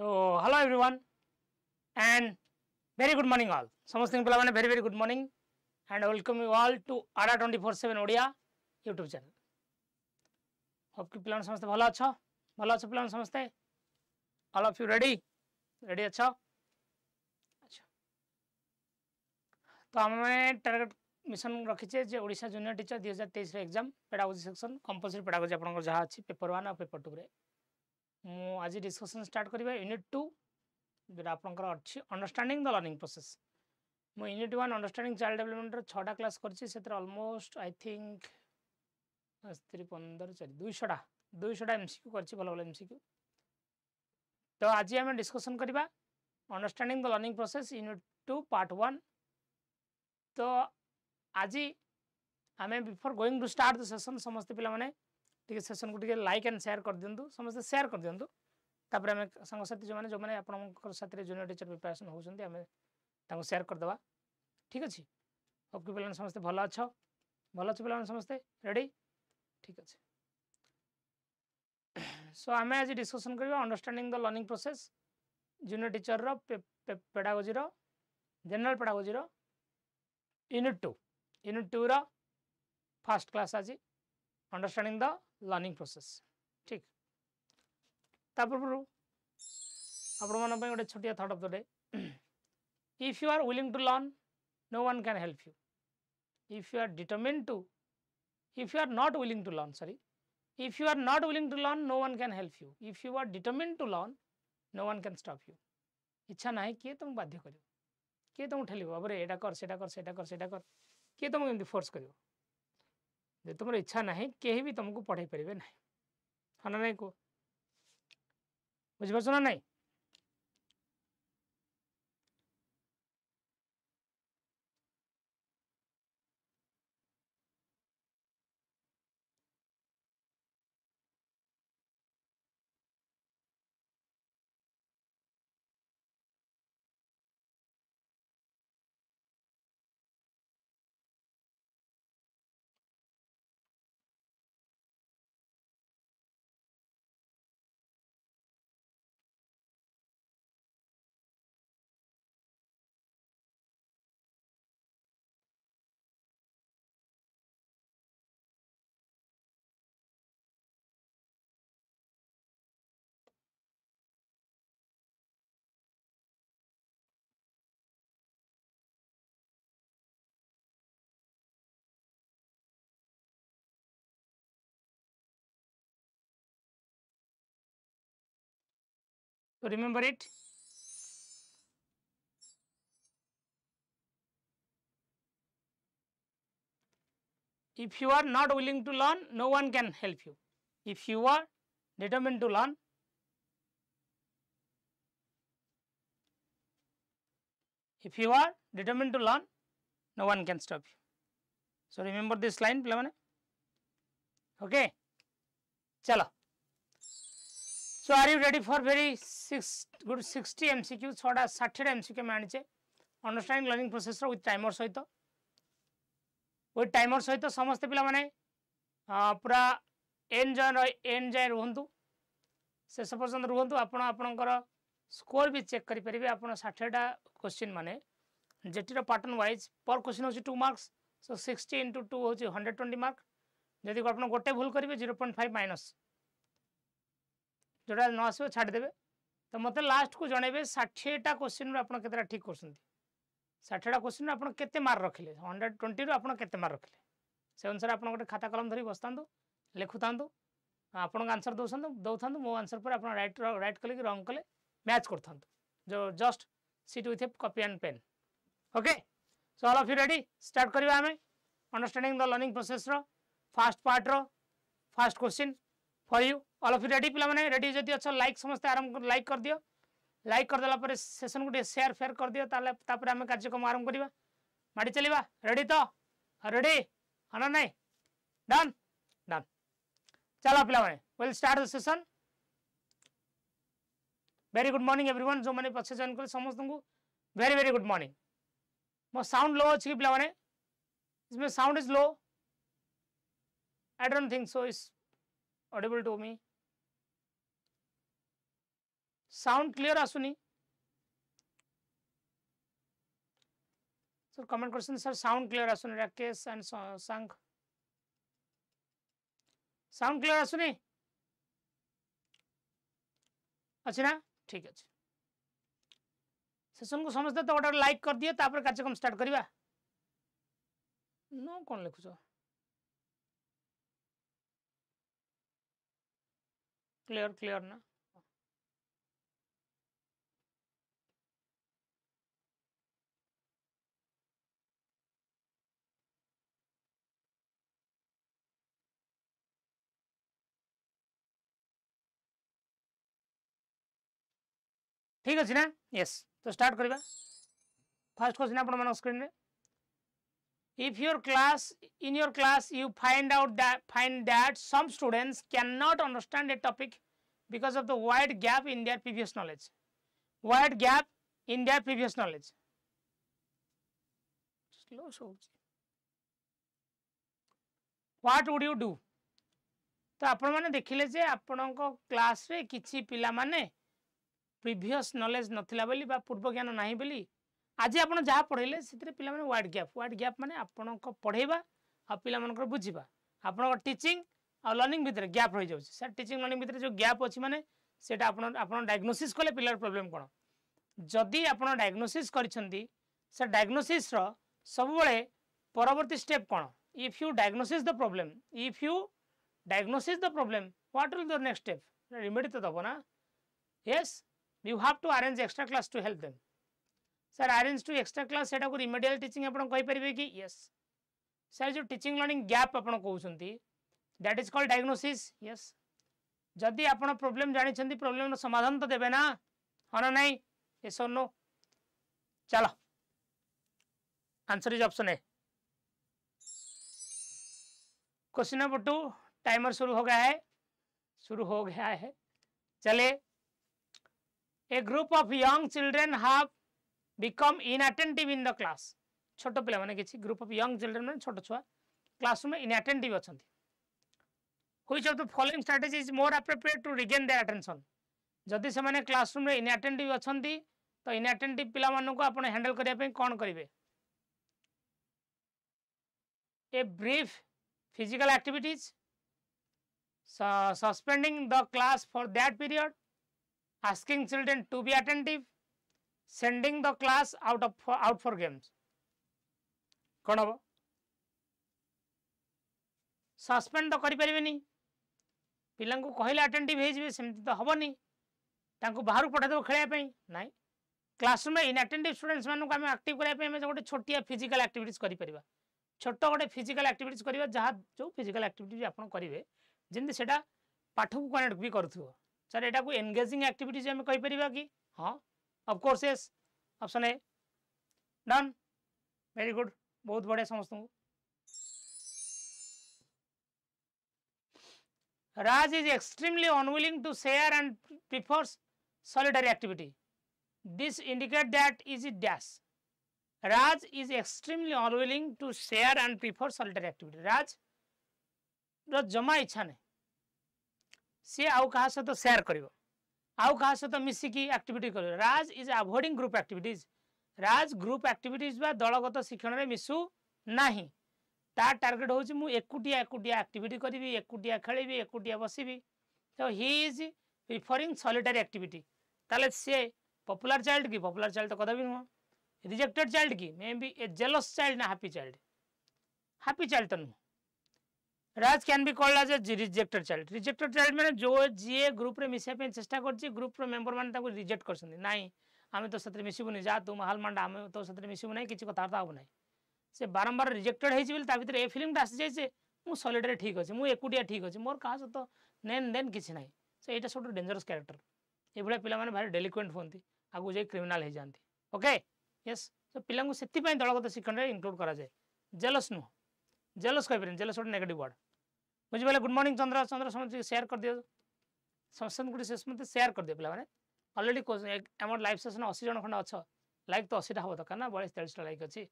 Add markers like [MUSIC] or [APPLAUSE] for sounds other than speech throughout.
तो hello everyone and very good morning all समस्त पे very very good morning and welcome you all to our twenty four seven Odia YouTube channel hub कि पे समस्त भल अच भल अच पे समस्ते? All of you ready ready अच तो आम मैंने टारगेट मिशन रखीचे जो ओडा जूनियर टीचर दुई हज़ार तेईस एक्जाम पेड़ाजी सेक्शन कंपलसरी पेड़ाजी आप जहाँ अच्छी पेपर वन आ पेपर टू ମୁଁ ଆଜି ଡିସ୍କସନ୍ ଷ୍ଟାର୍ଟ କରିବା ୟୁନିଟ୍ ଟୁ ଯେଉଁଟା ଆପଣଙ୍କର ଅଛି ଅଣ୍ଡରଷ୍ଟାଣ୍ଡିଂ ଦ ଲର୍ଣ୍ଣିଂ ପ୍ରୋସେସ୍ ମୁଁ ୟୁନିଟ୍ ୱାନ୍ ଅଣ୍ଡରଷ୍ଟାଣ୍ଡିଂ ଚାଇଲ୍ଡ ଡେଭଲପମେଣ୍ଟର ଛଅଟା କ୍ଲାସ୍ କରିଛି ସେଥିରେ ଅଲମୋଷ୍ଟ ଆଇ ଥିଙ୍କ ସ୍ତ୍ରୀ ପନ୍ଦର ଚାରି ଦୁଇଶହଟା ଦୁଇଶହଟା ଏମ୍ ସି କ୍ୟୁ କରିଛି ଭଲ ଭଲ ଏମ୍ ସି କ୍ୟୁ ତ ଆଜି ଆମେ ଡିସ୍କସନ୍ କରିବା understanding the learning process unit two part one ତ ଆଜି ଆମେ before going to start the session ସମସ୍ତେ ପିଲାମାନେ ଟିକେ ସେସନ୍କୁ ଟିକେ ଲାଇକ୍ ଆଣ୍ଡ ସେୟାର କରିଦିଅନ୍ତୁ ସମସ୍ତେ ସେୟାର କରିଦିଅନ୍ତୁ ତାପରେ ଆମେ ସାଙ୍ଗସାଥି ଯେଉଁମାନେ ଯେଉଁମାନେ ଆପଣଙ୍କ ସାଥିରେ ଜୁନିୟର ଟିଚର ପ୍ରିପାରେସନ୍ ହେଉଛନ୍ତି ଆମେ ତାଙ୍କୁ ସେୟାର କରିଦେବା ଠିକ୍ ଅଛି ଓକେ ପିଲାମାନେ ସମସ୍ତେ ଭଲ ଅଛ ଭଲ ଅଛ ପିଲାମାନେ ସମସ୍ତେ ରେଡ଼ି ଠିକ୍ ଅଛି ସୋ ଆମେ ଆଜି ଡିସ୍କସନ୍ କରିବା understanding the learning process junior ଟିଚରର ପେଡ଼ାଗୋଜିର general ପେଡ଼ାଗୋଜିର unit two unit tour first class ଆଜି ଅଣ୍ଡରଷ୍ଟାଣ୍ଡିଂ ଦ ଲର୍ଣ୍ଣିଂ ପ୍ରୋସେସ୍ ଠିକ୍ ତା ପୂର୍ବରୁ ଆପଣମାନଙ୍କ ପାଇଁ ଗୋଟେ ଛୋଟିଆ thought of the day if you are willing to learn no one can help you if you are determined to if you are not willing to learn sorry if you are not willing to learn no one can help you if you are determined to learn no one can stop you ଇଚ୍ଛା ନାହିଁ କିଏ ତୁମକୁ ବାଧ୍ୟ କରିବ କିଏ ତୁମକୁ ଠେଲିବ ବାବରେ ଏଇଟା କର ସେଇଟା କର ସେଇଟା କର ସେଇଟା କର କିଏ ତୁମକୁ ଏମିତି ଫୋର୍ସ କରିବ ଯଦି ତୁମର ଇଚ୍ଛା ନାହିଁ କେହି ବି ତୁମକୁ ପଢ଼େଇ ପାରିବେ ନାହିଁ ହଁ ନା ନାହିଁ କୁହ ବୁଝିପାରୁଛ ନା ନାହିଁ So, remember it. If you are not willing to learn, no one can help you. If you are determined to learn, if you are determined to learn, no one can stop you. So, remember this line, Plamane. Okay. Chalo. So are you ready for very six, good 60 MCQ, sort of 60 MCQ manager? Understanding learning processor with timer soito. With timer soito, समस्त पिलामाने पूरा N join N जाए रुहतु शेष पर्यटन रुहतु आपण आपणकर score भी check करेंगे आप षाठटा क्वेश्चन मैंने जेटीर पाटर्न वाइज पर क्वेश्चन हूँ two marks so sixty into two हूँ हंड्रेड ट्वेंटी मार्क जदि आप गोटे भूल करेंगे जीरो पॉइंट फाइव माइनस ଯେଉଁଟା ନ ଆସିବ ଛାଡ଼ିଦେବେ ତ ମୋତେ ଲାଷ୍ଟକୁ ଜଣାଇବେ ଷାଠିଏଟା କୋଶ୍ଚିନ୍ରୁ ଆପଣ କେତେଟା ଠିକ୍ କରୁଛନ୍ତି ଷାଠିଏଟା କୋଶ୍ଚିନ୍ରୁ ଆପଣ କେତେ ମାର୍କ ରଖିଲେ ହଣ୍ଡ୍ରେଡ଼ ଟ୍ୱେଣ୍ଟିରୁ ଆପଣ କେତେ ମାର୍କ ରଖିଲେ ସେ ଅନୁସାରେ ଆପଣ ଗୋଟେ ଖାତା କଲମ ଧରି ବସିଥାନ୍ତୁ ଲେଖୁଥାନ୍ତୁ ଆପଣଙ୍କ ଆନ୍ସର୍ ଦେଉଥାନ୍ତୁ ଦେଉଥାନ୍ତୁ ମୋ ଆନ୍ସର୍ ପରେ ଆପଣ ରାଇଟ୍ ରାଇଟ୍ କଲେ କି ରଙ୍ଗ କଲେ ମ୍ୟାଚ୍ କରିଥାନ୍ତୁ ଯେଉଁ just sit with a copy and pen okay so all of you ready start କରିବା ଆମେ understanding the learning ପ୍ରୋସେସ୍ର first ପାର୍ଟର first question for you all of ready पे रेडी जदि अच्छा लाइक समस्त आरम लाइक कर दियो। लाइक कर करदेला सेसन को सेयार फेयर कर दियो तापर आम कार्यक्रम आरंभ करवा। माड़ी चलवा। रेडी तो? रेडी हाँ ना नहीं? डन डन चलो पे will start the session very good morning everyone जो मैंने पक्ष जॉइन कले समस्त को भेरी भेरी गुड मर्णिंग मो साउंड लो अच्छी पे इसमें sound is low I don't think so is audible to me sound clear आसुनी sir comment करछन सर साउंड क्लियर आसुनी राकेश एंड सांग साउंड क्लियर आसुनी अच्छी ना ठीक अच्छे सेशन को समझते तो गोटे लाइक कर दिए तापर कार्यक्रम स्टार्ट करवा नो कौन लिखुच क्लियर क्लियर ना ठीक अच्छे ना यस तो स्टार्ट करवा फास्ट क्वेश्चन आपण स्क्रीन रे if your class in your class you find out that find that some students cannot understand a topic because of the wide gap in their previous knowledge wide gap in their previous knowledge slow shows what would you do ତ ଆପଣମାନେ ଦେଖିଲେ ଯେ ଆପଣଙ୍କ କ୍ଲାସରେ କିଛି ପିଲାମାନେ previous knowledge ନଥିଲା ବୋଲି ବା ପୂର୍ବ ଜ୍ଞାନ ନାହିଁ ବୋଲି আজ আপনার যা পড়াইলে সেটি পিলা মানে ওয়ার্ড গ্যাপ ওয়ার্ড গ্যাপ মানে আপনার পড়াইবা আপিলা মানুষ বুঝবা আপনার টিচিং আর লর্নিং ভিতরে গ্যাপ রয়ে যাচ্ছে স্যার টিচিং লর্নিং ভিতরে যে গ্যাপ অনেক মানে সেটা আপনার আপনার ডায়াগনোসিস কলে পিলার প্রোবলেম কোণ যদি আপনার ডায়াগনোসিস করছেন স্যার ডায়াগনোসিস্র সবুলে পরবর্তী স্টেপ কোণ if you diagnosis the problem if you diagnosis the problem what will their next step remedy তো দেব না yes you have to arrange extra class to help them to extra class को remedial teaching परिबे कि yes sir जो teaching learning gap आपण कहउछंती that is called diagnosis yes जदि आपण प्रॉब्लम जानि छंती प्रॉब्लम समाधान तो देबे ना हन नहीं यस और नो चलो answer is option A question number two timer शुरू हो गया है। शुरू हो गया है। चले। A group of young children have become inattentive in the class छोट माने किछि ग्रुप ऑफ़ यंग चिल्ड्रेन माने छोट छुआ classroom अछंती which of the following strategy is more appropriate to regain their attention जदि से क्लासरूम में इनअटेंटिव अछंती तो इनअटेंटिव पिला को हैंडल करिया पे कोन करिवे a brief physical activities suspending the class for that period asking children to be attentive sending the class out of, out for games. कौन हम सस्पेंड तो करें पिला कहले आटेटिव होमती तो हेनी बाहर पठादेव खेलने ना क्लासरूम में इनआटेटिव स्टूडेंट्स मानक आम आक्ट करने गोटे छोटिया फ़िज़िकल आक्टिविटीज कर छोट गोटे फ़िज़िकल आक्टिविटीज करवा जहाँ जो फ़िज़िकल आक्टिविटीज आप करेंगे जमी से पाठ को कनेक्ट भी करूँ सर को एनगेजिंग आक्टिविटीज आम कहीपर कि? हाँ of course yes option A done very good बहुत बढ़िया समस्त Raj is extremely unwilling to share and prefers solitary activity this indicate that is it dash raj is extremely unwilling to share and prefer solitary activity raj ର ଜମା ଇଚ୍ଛା ନାହିଁ सी आउ आउ कहा सहित मिसिकी आक्टिविटी कर। Raj is avoiding group activities Raj group activities बा, दलगत शिक्षण में मिसु नाही। तार टार्गेट हूँ मुझे एकुटिया एकुटिया आक्टिविटी करी एकुटिया खेली एकुटिया बसबि। तो हि इज़ प्रिफरिंग सॉलिटरी एक्टिविटी ताले सी पपुलर चाइल्ड की पपुलर चाइल्ड तो कदा भी नुह रिजेक्टेड चाइल्ड की may be a jealous child ना Raj can be called as a rejected child rejected child मैंने जो जी ग्रुप रे मिसा चेष्टा कर ग्रुप मेंबर मैंने रिजेक्ट कर नाई, आम तो से मिसबुनि जा तू हाल मांडा, आम तो से मिसबू ना किसी कथबार्ता हम ना से बारंबार रिजेक्टेड होती ए फ़िल्म आसी जाए मुझ सलिडे ठीक अच्छे मुझे एकुटिया ठीक अच्छे मोर क्या सहित नेन देन किसी ना सो यहाँ सब डेंजरस क्यारेक्टर ये पे भारी डेलिक्वेंट हमें आगे जाए क्रिमिनाल हो जाती। ओके यस तो पिला से दलगत शिक्षण इनक्लूड कराए जेलस नुह। जेलस कहीपर जेलस गोटे नेगेटिव बुझे गुड मॉर्निंग चंद्र चंद्र समझ सेयार कर दियो समस्त गुटे शेष मत सेयार कर दियो पे अलरेडी आम लाइव सेसन अशी जन खंड अच्छ। लाइक तो अशीटा हम दरकार ना बयालीस तेईसटा लाइक अच्छी।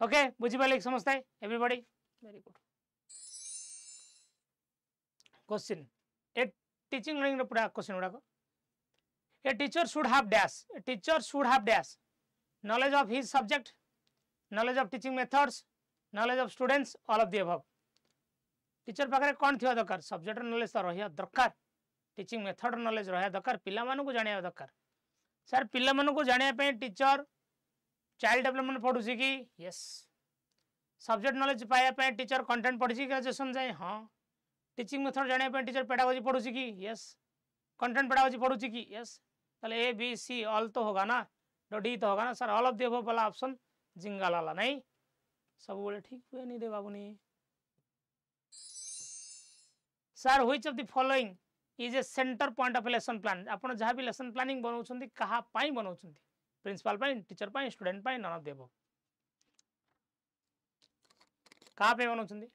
ओके बुझिपारे समस्ते everybody very good question a teaching learning पूरा क्वेश्चन गुड़ाक A teacher should have dash. A teacher should have dash. Knowledge of his subject, knowledge of teaching methods, knowledge of students, all of the above. Teacher पाखे कौन थी दरकार subject knowledge तो रहा दरकार teaching method knowledge रहा दरकार पिलामानू जाना दरकार सर पिलामानू जानापी टीचर चाइल्ड डेवलपमेंट पढ़ुची कि यस सब्जेक्ट नॉलेज पाइबा टीचर कंटेंट पढ़ी ग्राजुएसन जाए हाँ टीचिंग मेथड जानापी टीचर पेडागोजी पढ़ुची कि यस कंटेंट पेडागोजी पढ़ुची कि ताहले ए बी सी ऑल तो होगा ना डी तो होगा ना सर ऑल ऑफ़ दी वाला ऑप्शन जिंगाल वाला नहीं सब बोले ठीक हुए नहीं रे बाबू नहीं sir which of the following is a centre point of lesson plan आपण जहाँ भी लेसन प्लानिंग बनाउछंती कहा पाई बनाउछंती प्रिंसिपल पाई टीचर पाई स्टूडेंट पाई नन ऑफ़ द अबव कहा पे बनाउछंती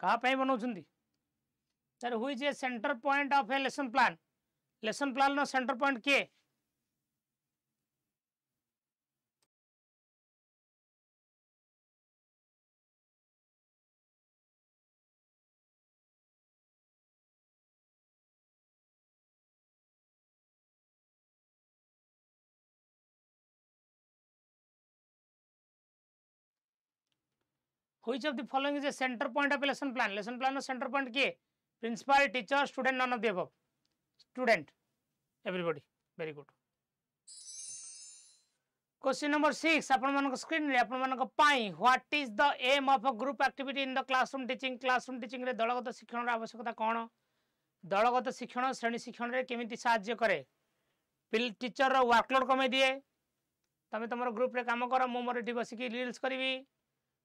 कहा पे बनाउछंती sir which a centre point of a lesson plan lesson plan no centre which of the following is a center point of a lesson plan? Lesson plan or center point ke principal, teacher, student, none of the above. Student, everybody. Very question number six आपण screen रे आपण what is the aim of a group activity in the classroom teaching classroom teaching दलगत शिक्षण आवश्यकता कौन दलगत शिक्षण श्रेणी शिक्षण रे केमिति साहाय्य करे टीचर रो वर्कलोड कमे दिए तमे तमर ग्रुप रे कर मो मोर एठी बसिकी रील्स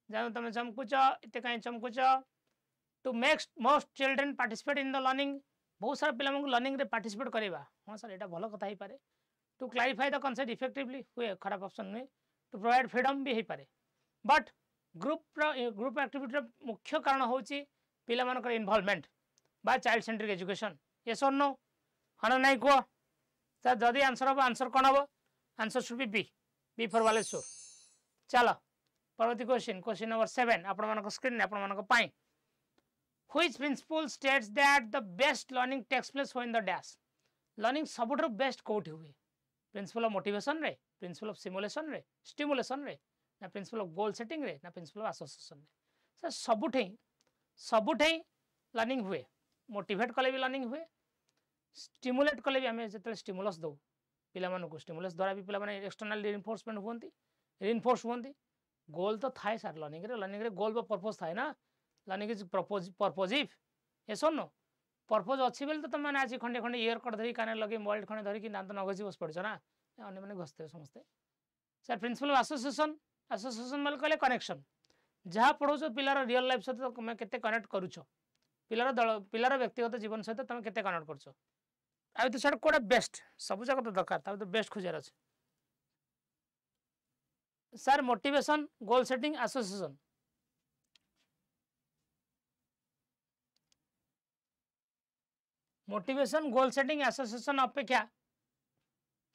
જેનું તમે ચમકું છો તે કાંઈ ચમકું છો to makes most children participate in the learning ବହୁତ ସାରା ପିଲାମାନଙ୍କୁ ଲର୍ଣ୍ଣିଂରେ ପାର୍ଟିସିପେଟ୍ କରିବା ହଁ ସାର୍ ଏଇଟା ଭଲ କଥା ହେଇପାରେ to clarify the concept effectively ହୁଏ ଖରାପ ଅପସନ୍ ନୁହେଁ ଟୁ ପ୍ରୋଭାଇଡ଼ ଫ୍ରିଡ଼ମ୍ ବି ହେଇପାରେ ବଟ୍ ଗ୍ରୁପ୍ର ଗ୍ରୁପ୍ ଆକ୍ଟିଭିଟିର ମୁଖ୍ୟ କାରଣ ହେଉଛି ପିଲାମାନଙ୍କର ଇନଭଲ୍ଭମେଣ୍ଟ ବା child centric education yes or no ହଁ ନାଇଁ କୁହ ସାର୍ ଯଦି ଆନ୍ସର୍ ହେବ ଆନ୍ସର୍ କ'ଣ ହେବ answer should B B B for Baleswar ଚାଲ परवर्ती क्वेश्चन क्वेश्चन नंबर सेवेन आपण स्क्रीन आपण पाई principle states that the best learning takes place when the dash learning सबुठर बेस्ट कोठी हुए प्रिंसिपल ऑफ़ मोटिवेशन रे प्रिंसिपल ऑफ़ सिमुलेशन रे स्टिमुलेशन रे, ना प्रिंसिपल ऑफ़ गोल सेटिंग रे, ना प्रिंसिपल ऑफ़ एसोसिएशन रे। सर सबुठे सबुठे लर्निंग हुए। मोटिवेट कले भी लर्निंग हुए। स्टिमुलेट कले भी आम जो स्टिमुलस दौ। पिला स्टिमुलस द्वारा भी पिला एक्सटर्नाल रिइनफोर्समेंट हमें रिइनफोर्स हुंती गोल तो थाए सर लर्निंग रे लर्निंग रे गोल व पर्पज थाए ना learning is propose purposive a soon purpose अच्छी बेले तो तुम मैंने आज खंडे खंडे इयर कट धरी कान लगे मोबाइल खंडे धरिकी दात न घसी बस पड़छ ना अन्य मैंने घसते समस्ते सर प्रिंसिपल आसोसिएशन आसोसिएशन बोले कहले कनेक्शन जहाँ पढ़ाऊ पिलार रियल लाइफ सहित तुम के कनेक्ट करुच पिलार दल पिलार व्यक्तिगत जीवन सहित तुम के कनेक्ट कर आ तो सर कौटा बेस्ट सब जगह तो दरकार बेस्ट खोजार अच्छे sir motivation goal setting association motivation goal setting association अपेक्षा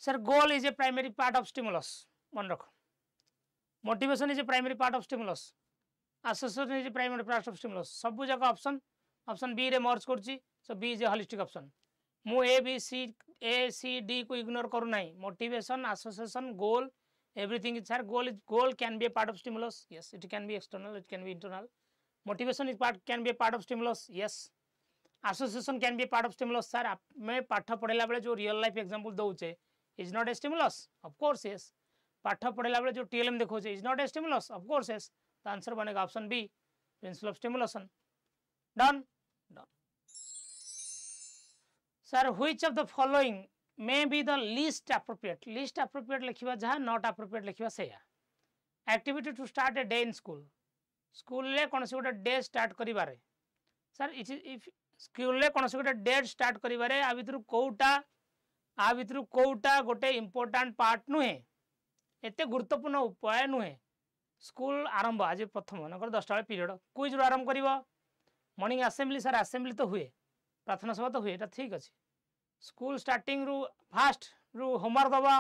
sir goal is a primary part of stimulus मन रख। Motivation is a primary part of stimulus association is a primary part of stimulus सब जगह option option B रे merge कर so B is a holistic option मु A B C A C D को ignore करू नहीं। मोटिवेशन association goal everything is sir goal is goal can be a part of stimulus yes it can be external it can be internal motivation is part can be a part of stimulus yes association can be a part of stimulus sir पढ़ेला बेले जो real life example दउचे is not a stimulus of course yes पाठ पढ़ेला बेले जो TLM देखोचे is not a stimulus of course yes the answer बनेगा option B principle of stimulation done done sir which of the following may be the least appropriate least appropriate लिखा जहाँ not appropriate लिखा से activity to start a day in school school कौन से गोटे day start कर sir if school कौन से गोटे डे स्टार्ट कर भितर कौटा आ भितर कौटा गोटे इम्पोर्टाट पार्ट नुहे एत गुरुत्वपूर्ण उपाय नुहे स्कूल आरंभ आज प्रथम मन दसटा बेले पीरियड क्विज रू आरंभ कर मर्णिंग आसेम्बली सर आसेम्बली तो हुए प्रार्थना सभा तो हुए ठीक अच्छे स्कूल स्टार्टिंग ସ୍କୁଲ ଷ୍ଟାର୍ଟିଂରୁ ଫାଷ୍ଟରୁ ହୋମୱାର୍କ ଦେବା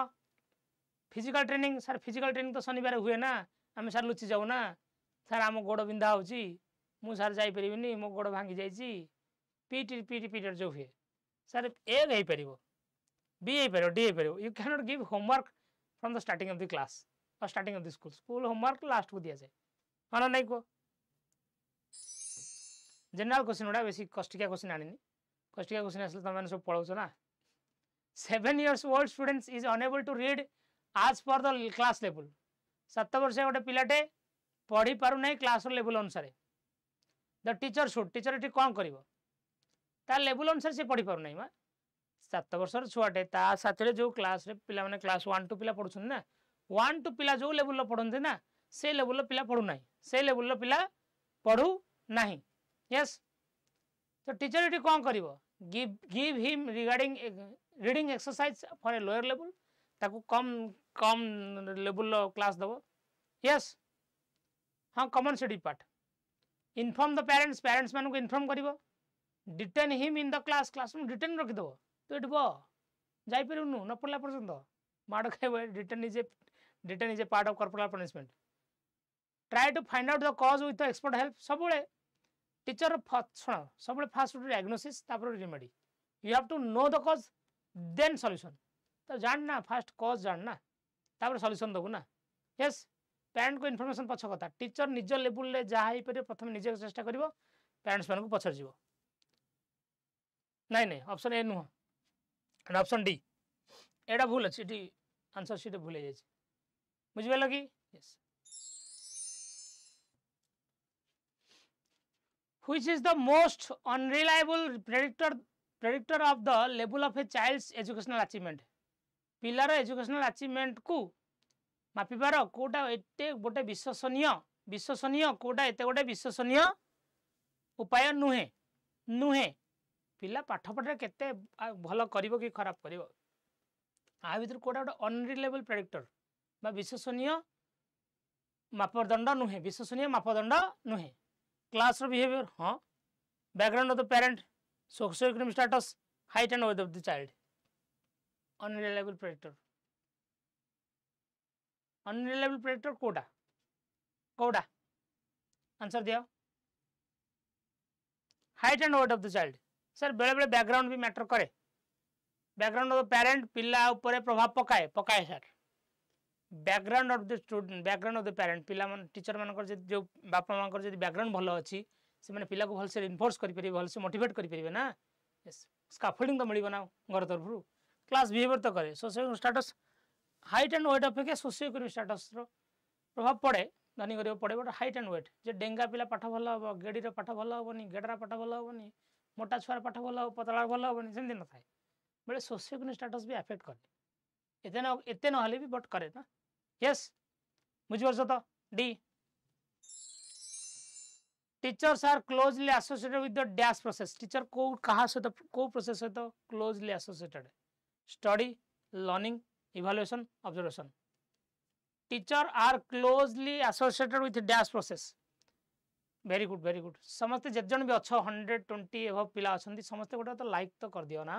physical training sir physical training ତ ଶନିବାର ହୁଏ ନା ଆମେ ସାର୍ ଲୁଚି ଯାଉ ନା ସାର୍ ଆମ ଗୋଡ଼ ବିନ୍ଧା ହେଉଛି ମୁଁ ସାର୍ ଯାଇପାରିବିନି ମୋ ଗୋଡ଼ ଭାଙ୍ଗି ଯାଇଛି ପିଟି ପିଟି ପିରିୟଡ଼ ଯେଉଁ ହୁଏ ସାର୍ ଏ ହେଇପାରିବ ବି ହେଇପାରିବ ଡି ହେଇପାରିବ you can't give homework from the starting of the class ବା starting of the school school homework ଲାଷ୍ଟକୁ ଦିଆଯାଏ ହଁ ନା ନାଇଁ କୁହ ଜେନେରାଲ କୋଶ୍ଚିନ୍ ଗୁଡ଼ା ବେଶୀ କଷ୍ଟିକିଆ କୋଶ୍ଚିନ୍ ଆଣିନି କଷ୍ଟିକିଆ କୋଶ୍ଚିନ୍ ଆସିଲେ ତୁମେ ସବୁ ପଳାଉଛ ନା seven years old students is unable to read as per the class ଲେବୁଲ୍ ସାତ ବର୍ଷ ଗୋଟେ ପିଲାଟେ ପଢ଼ି ପାରୁନାହିଁ କ୍ଲାସ୍ର ଲେବୁଲ୍ ଅନୁସାରେ ଦ ଟିଚର ସୁଟ୍ ଟିଚର ଏଠି କ'ଣ କରିବ ତା ଲେବୁଲ୍ ଅନୁସାରେ ସେ ପଢ଼ିପାରୁନାହିଁ ମା ସାତ ବର୍ଷର ଛୁଆଟେ ତା ସାଥିରେ ଯେଉଁ କ୍ଲାସ୍ରେ ପିଲାମାନେ କ୍ଲାସ୍ ୱାନ୍ ଟୁ ପିଲା ପଢ଼ୁଛନ୍ତି ନା ୱାନ୍ ଟୁ ପିଲା ଯେଉଁ ଲେବୁଲ୍ର ପଢ଼ନ୍ତି ନା ସେ ଲେବୁଲ୍ର ପିଲା ପଢ଼ୁନାହିଁ ସେ ଲେବୁଲ୍ର ପିଲା ପଢ଼ୁନାହିଁ ୟେସ୍ तो टीचर ये कौन कर give give him regarding reading exercise for a lower level ताकू कम कम लेवल क्लास दब यस हाँ कमन said part inform the parents parents मानक इनफर्म कर detain him in the class classroom detain रखिदेव तु ये बह जापरुनु न पढ़ला पर्यटन माड़ खाइब detain is a detain is a part of corporal punishment try to find out the cause with expert help सब টিচর শুণ সবুলে ফার্স্ট ডায়াগনোসিস তারপরে remedy you have to know the cause then solution তো জাণ না ফার্স্ট কজ জাণ না তারপরে solution Debu না yes parent কু information পছ কথা টিচর নিজ লেভেলে যা হইপারে প্রথমে নিজে চেষ্টা করব প্যারেন্টস মানুষ পছরে যাব নাই নাই option A Nuh option D এটা ভুল আছে এটি আনসর সিটে ভুলে যাইছে বুঝিপারল কি which is the most unreliable predictor predictor of the level of a child's educational achievement ପିଲାର ଏଜୁକେସନାଲ ଆଚିଭମେଣ୍ଟକୁ ମାପିବାର କେଉଁଟା ଏତେ ଗୋଟେ ବିଶ୍ୱସନୀୟ ବିଶ୍ୱସନୀୟ କେଉଁଟା ଏତେ ଗୋଟେ ବିଶ୍ୱସନୀୟ ଉପାୟ ନୁହେଁ ନୁହେଁ ପିଲା ପାଠ ପଢ଼ାରେ କେତେ ଭଲ କରିବ କି ଖରାପ କରିବ ଆ ଭିତରୁ କେଉଁଟା ଗୋଟେ ଅନରିଲେବଲ୍ ପ୍ରେଡିକ୍ଟର ବା ବିଶ୍ୱସନୀୟ ମାପଦଣ୍ଡ ନୁହେଁ ବିଶ୍ୱସନୀୟ ମାପଦଣ୍ଡ ନୁହେଁ क्लास बिहेवियर हाँ background of the parent socio economic status height and weight of the child unreliable predictor unreliable predictor कौटा कौटा आंसर दियो? Height and weight of the child sir बेले बेले बैकग्राउंड भी मैटर करे. बैकग्राउंड अफ द पेरेंट पिला प्रभाव पकाए पकाए sir background of the student background of the parent ପିଲାମାନେ ଟିଚର ମାନଙ୍କର ଯଦି ଯେଉଁ ବାପା ମାଙ୍କର ଯଦି ବ୍ୟାକଗ୍ରାଉଣ୍ଡ ଭଲ ଅଛି ସେମାନେ ପିଲାକୁ ଭଲସେ ଇନଫୋର୍ସ କରିପାରିବେ ଭଲସେ ମୋଟିଭେଟ୍ କରିପାରିବେ ନା ସ୍କାଫୋଲ୍ଡିଂ ତ ମିଳିବ ନା ଘର ତରଫରୁ କ୍ଲାସ୍ ବିହେଭିୟର ତ କରେ socio status height and weight ଅପେକ୍ଷା ସୋସିଓ ଇକୋନୋମିକ୍ ଷ୍ଟାଟସ୍ର ପ୍ରଭାବ ପଡ଼େ ଧନୀ କରିବାକୁ ପଡ଼େ ବଟ୍ ହାଇଟ୍ ଆଣ୍ଡ ୱେଟ୍ ଯେ ଡେଙ୍ଗା ପିଲା ପାଠ ଭଲ ହେବ ଗେଡ଼ିର ପାଠ ଭଲ ହେବନି ଗେଡ଼ରା ପାଠ ଭଲ ହେବନି ମୋଟା ଛୁଆର ପାଠ ଭଲ ହେବ ପତଳା ଭଲ ହେବନି ସେମିତି ନଥାଏ ବେଳେ ସୋସିଓ ଇକୋନୋମିକ୍ ଷ୍ଟାଟସ୍ ବି ଆଫେକ୍ଟ କରେ ଏତେ ନ ଏତେ ନହେଲେ ବି ବଟ୍ କରେ ନା yes which was the d teachers are closely associated with the dash process teacher ko kaha sahit ko process sahit closely associated study learning evaluation observation teacher are closely associated with dash process very good very good समस्त जत जन भी अच्छो 120 above पिला अछंती समस्त गोटा तो like तो कर दियो ना